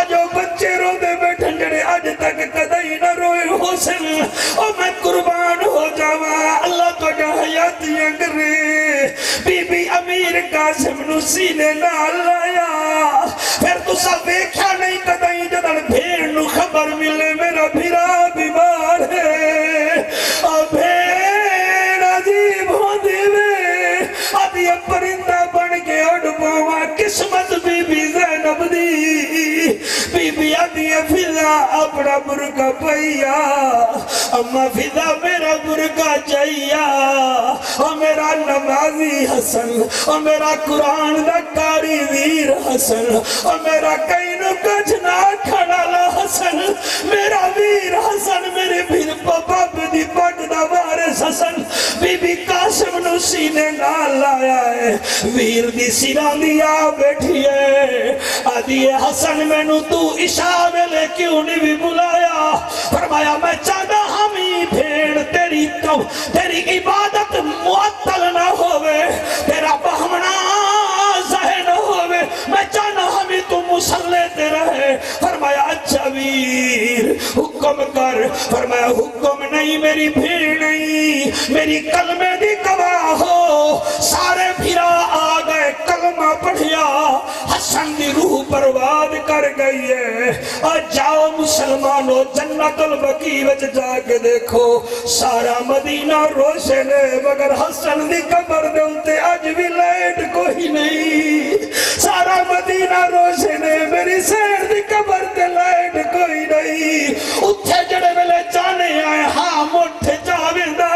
ਅੱਜ ਉਹ ਬੱਚੇ ਰੋਂਦੇ ਬੈਠਣ ਜਿਹੜੇ ਅੱਜ ਤੱਕ ਕਦੇ ਨਾ ਰੋਏ ਹੁਸਨ ਉਹ ਮੈਂ ਕੁਰਬਾਨ ਹੋ ਜਾਵਾਂ ਅੱਲਾਹ ਤੁਹਾਡਾ ਹਯਾਤੀਆਂ ਕਰੇ ਬੀਬੀ ਅਮੀਰ ਕਾਸਿਮ ਨੂੰ ਸੀਨੇ ਨਾਲ ਲਾਇਆ ਫਿਰ ਤੁਸੀਂ ਵੇਖਿਆ ਨਹੀਂ ਕਦੇ ਜਦੋਂ ਭੇੜ ਨੂੰ ਖਬਰ ਮਿਲੇ ਮੇਰਾ ਭੀਰਾ अपना बुरका पैया अम्मा फिदा मेरा बुरका चैया। और मेरा नमाजी हसन और मेरा कुरान का कारी वीर हसन और मेरा कई नु कछ ना खड़ा हसन। मेरा वीर हसन मेरे भी कासिम सीने लाया है। वीर दी सिरा दी आ बैठी है। आदि हसन, मैनू तू इशा वेले क्यों नहीं भी बुलाया? फरमाया, मैं चाहता हम ही भेड़, तेरी तो तेरी इबादत मुअत्तल ना होवे, तेरा बहमना जहे न होवे। मैं चाहना हम ही तू मुसल्ले हुक्म कर। मैं हुक्म नहीं, मेरी भीड़ नहीं, मेरी कलमे दी गवाह हो। सारे फिरा आ गए कलमा पढ़िया हसन दी रूह बर्बाद कर गई है। और जाओ मुसलमानों, जन्नतुल बकी विच जाके देखो, सारा मदीना रोशन है मगर हसन की कब्र दे उत्ते अज भी लाइट कोई नहीं। सारा मदीना रोशन है मेरी सैर दी कब्र ते लाइट कोई नहीं। उठे जड़े वेले जाने आए, हाँ मुठ जावेंदा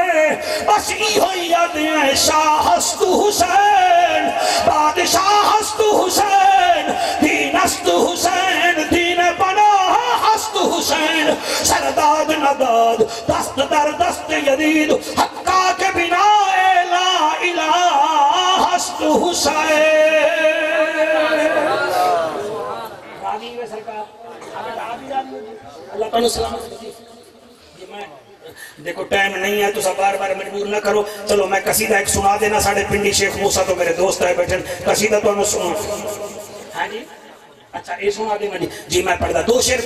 बस इहो याद है शाह हस्तु हुसैन, बादशाह हस्तु हुसैन दीन हस्तु हुसैन, दीन बना हस्तु हुसैन सरदाद नदाद, दस्त दर दस्त यदीद, हक्का के बिना ए ला इलाहा हस्तु हुसैन। राज़ी वे सरकार। अल्लाह सलामत देखो टाइम नहीं है तो बार बार मजबूर ना करो। चलो, मैं कसीदा एक सुना देना, साढ़े पिंडी शेख मूसा तो मेरे दोस्त है बैठे कसीदा तो मैं सुना। हाँ जी? अच्छा ये सुना जी। मैं दो शेर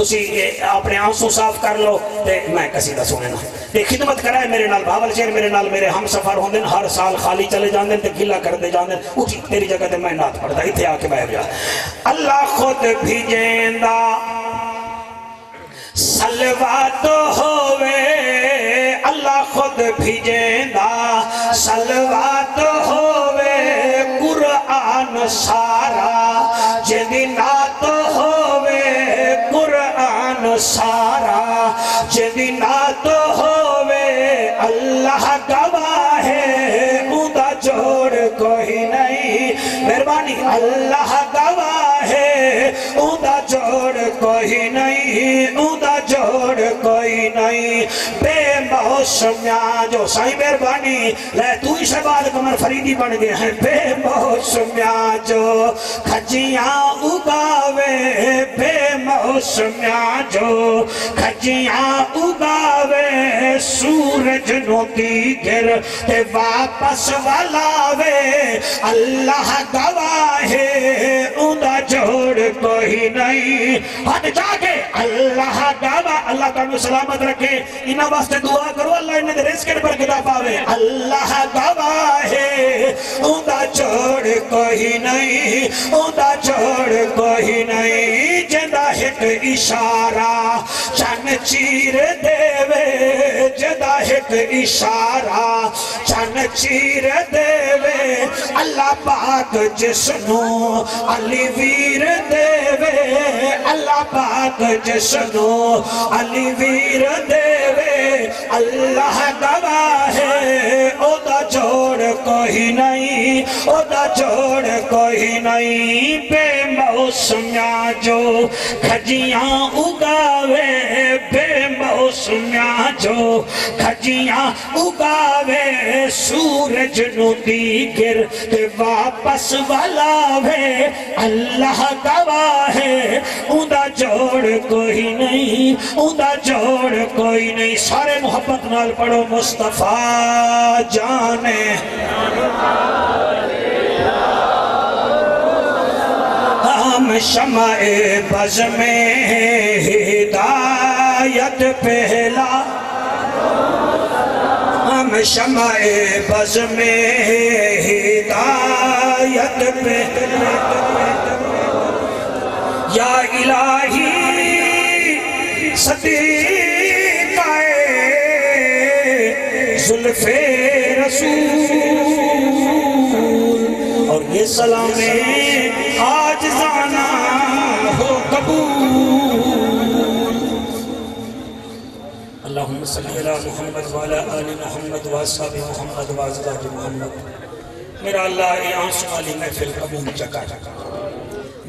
जी। अपने आँसू साफ़ कर लो, ते मैं कसीदा सुने ते खिदमत कराए मेरे नाल, बावल शेर मेरे नाल, मेरे हम सफ़र होंदे हर साल खाली चले जांदे ते गिला जांदे उठी, तेरी जगह ते मैं पढ़दा इथे आके बैठ जा। अल्लाह खुद भेजेंदा। सलवा तो होवे, अल्लाह खुद भेजेंदा। सलवा तो होवे कुरान सारा। जिदी ना तो होवे कुरान सारा। जिदी ना तो होवे, अल्लाह गवाहे उदा जोड़ कोई नहीं। मेहरबानी, अल्लाह जोड़ कोई नहीं। मेहरबानी कमर फरीदी बन गए हैं। बेमौसमिया जो खजिया उगावे बेमौसमिया जो खजियाँ उगावे, सूरज नोती गिर ते वापस वालावे। अल्लाह गवाहे, उदा जोड़ कोई नहीं। हट जाके अल्लाह गवा, अल्लाह तुम सलामत रखे। इन्हों वास्ते दुआ करो, अल्लाह इन्हें रिस्क पर किताब पावे। अल्लाह गवाहे, उदा जोड़ कोई नहीं, उदा जोड़ कोई नहीं। जदा एक इशारा, चन चीर देवे, जदा एक इशारा। चन चीर देवे, अल्लाह पाक जिसनु, अली वीर देवे, अल्लाह पाक जिसनु, अली वीर देवे। अल्लाह गवाहे ओदा जोड़ कोई नहीं, ओदा जोड़ कोई नहीं। बेमौसमिया जो खजियाँ उगावे बेमौसमिया जो खजियाँ उगावे, सूरज नुदी गिर ते वापस वालावे अल्लाह गवाहे, उदा जोड़ कोई नहीं, उदा जोड़ कोई नहीं। सारे मोहब्बत नाल पढ़ो, मुस्तफ़ा जाने। हम शमाए बज में हिदायत पहला। हम शमाए बज में हिदायत या इलाही सदीकाए जुल्फे रसूल। और ये सलामे अल्लाहुम्मा सल्ली अला मोहम्मद वाला आली मोहम्मद वासाब मोहम्मद वाजदाज मोहम्मद मेरा अल्लाह ये आँसू वाली महफिल कबूल चका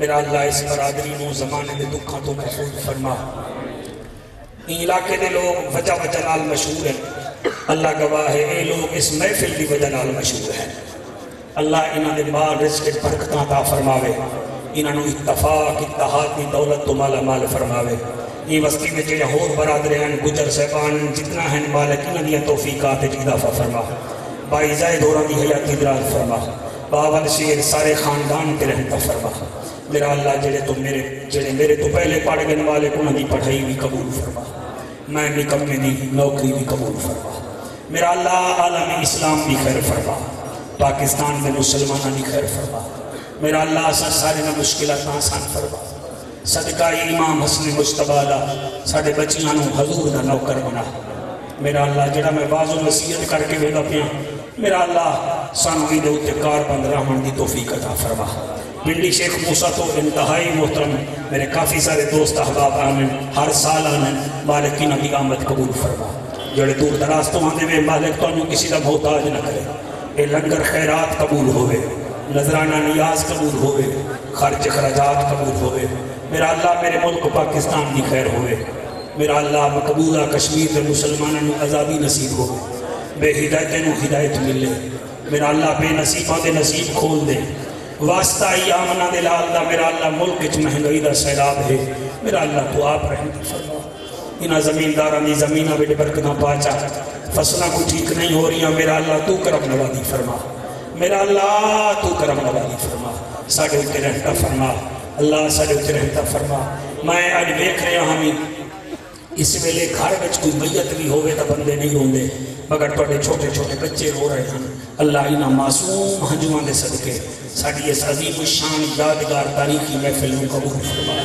मेरा अल्लाह इस बरादरी को जमाने के दुखा तो महफूज फरमा। इलाके के लोग वजह वजह नाल मशहूर हैं। अल्लाह गवाह है ये लोग इस महफिल की वजह नाल मशहूर हैं। अल्लाह इन्होंने माल रिस्क बरकत ता फरमावे। इन्होंने इतफाक इतहाद की दौलत तो माला माल फरमावे। ये वस्ती में जो होर बरदर हैं, गुजर साहबान, जितना हैं मालिक इन्हों तोफीकात इजाफा फरमा। बाइजाए दौर की हयात दराज फरमा। बाबल शेर सारे खानदान के रहता फरमा। मेरा अल्लाह जेड़े तो मेरे, जेड़े मेरे तो पहले पढ़ गए मालिक उन्होंने पढ़ाई भी कबूल फरमा। मैं निकमे की नौकरी भी कबूल फरमा। मेरा अल्लाह आलम इस्लाम भी खैर फरमा। पाकिस्तान में मुसलमान भी खैर फरमा। मेरा अल्लाह सारे ना मुश्किल आसान फरमा। सदका इमाम हसन मुशतबा साढ़े बच्चियों हजूर का नौकर बना। मेरा अल्लाह जड़ा मैं बाजो नसीहत करके वेदा पिया, मेरा अल्लाह सानू ये उत्ते कारबंद रहन की तोफीक अता फरमा। पिंडी शेख मूसा तो इंतहाई मोहतरम, मेरे काफ़ी सारे दोस्त अहबाब आने हर साल आने मालिक की नबी आमद कबूल फरमा। जड़े दूर दराज तो आते वे, मालिक तो किसी का मोहताज न करे। ये लंगर खैरात कबूल होवे, नजराना नियाज कबूल होवे, खर्च खराजात कबूल होवे। मेरा अल्लाह मेरे मुल्क पाकिस्तान की खैर होवे। मेरा अल्लाह मकबूला कश्मीर के मुसलमानों को आज़ादी नसीब होवे। बेहिदायत हिदायत मिले। मेरा अल्लाह बेनसीबा के नसीब खोल दे। वास्ता ही आमना दे लाल दा मेरा अल्लाह मुल्क महँगाई का सैलाब है। मेरा अल्लाह तू आप रहमत फरमा। इन्हां जमींदारां दी जमीनां विच बरकतां पाचा फसलां कोई ठीक नहीं हो रही मेरा अल्लाह तू करम नवाजी फरमा। मेरा अल्लाह तू करम नवाजी फरमा। साढ़े उत्ते रहमत फरमा। अल्लाह रहमत फरमा, मैं अज वेख रहा हामी इस वेले घर में कोई मैयत भी तो बंदे नहीं रोंदे, मगर थोड़े छोटे छोटे बच्चे रो रहे हैं अल्लाह इन्होंने मासूम हंजुआं के सदके अजीब शान यादगार तारीखी महफिल कबूल फरमा।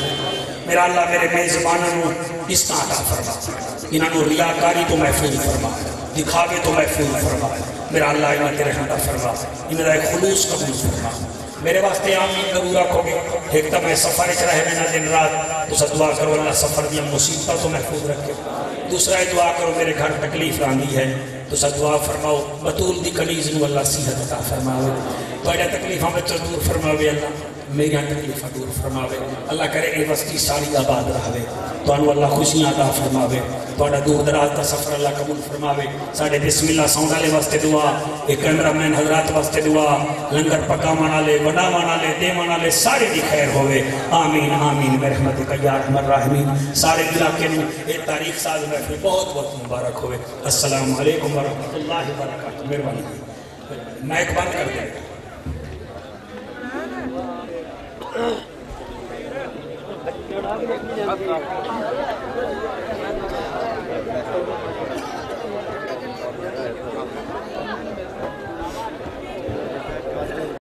मेरा अल्लाह मेरे मेजबानों इस अता फरमा। इन्हों रियाकारी तो महफूज फरमा, दिखावे तो महफूज फरमा। मेरा अल्लाह इन्हें तेरे हंदा फरमा, इन्हें खुलूस कबूल फरमा। मेरे वास्ते आमीन ज़रूर रखोगे तो मैं। सफ़र च रहे मेरा दिन रात। तुसा दुआ करो अल्लाह सफ़र दिया मुसीबत तो महफूज रखे। दूसरा दुआ करो मेरे घर तकलीफ़ आंदी है। तुसा दुआ फरमाओ, बतूल की कलीज अल्लाह सेहत अता फरमावे। तो तकलीफा में दूर फरमावे अल्लाह। मेरिया तकलीफा दूर फरमावे, अल्लाह करे ये बस्ती सारी आबाद रहे तो अल्लाह खुशियाँ अदा फरमावे थोड़ा दूर दराज का सफ़र अल्लाह कबूल फरमावे। साढ़े बिस्मिल्ला सौंड वाले वास्ते दुआ एक कंडरा मैन हजरात वास्ते दुआ, लंगर पकावन वाले बनावन वाले देवन आए सारे की खैर होवे। आमीन आमीन मेहमत मेरहमत कयार राहमीन। सारे इलाके में ये तारीख साल महफिल बहुत बहुत मुबारक होवे। अस्सलाम वालेकुम वरहमतुल्लाहि व बरकातहू मेहरबानी माइक बंद कर देगा Thank you.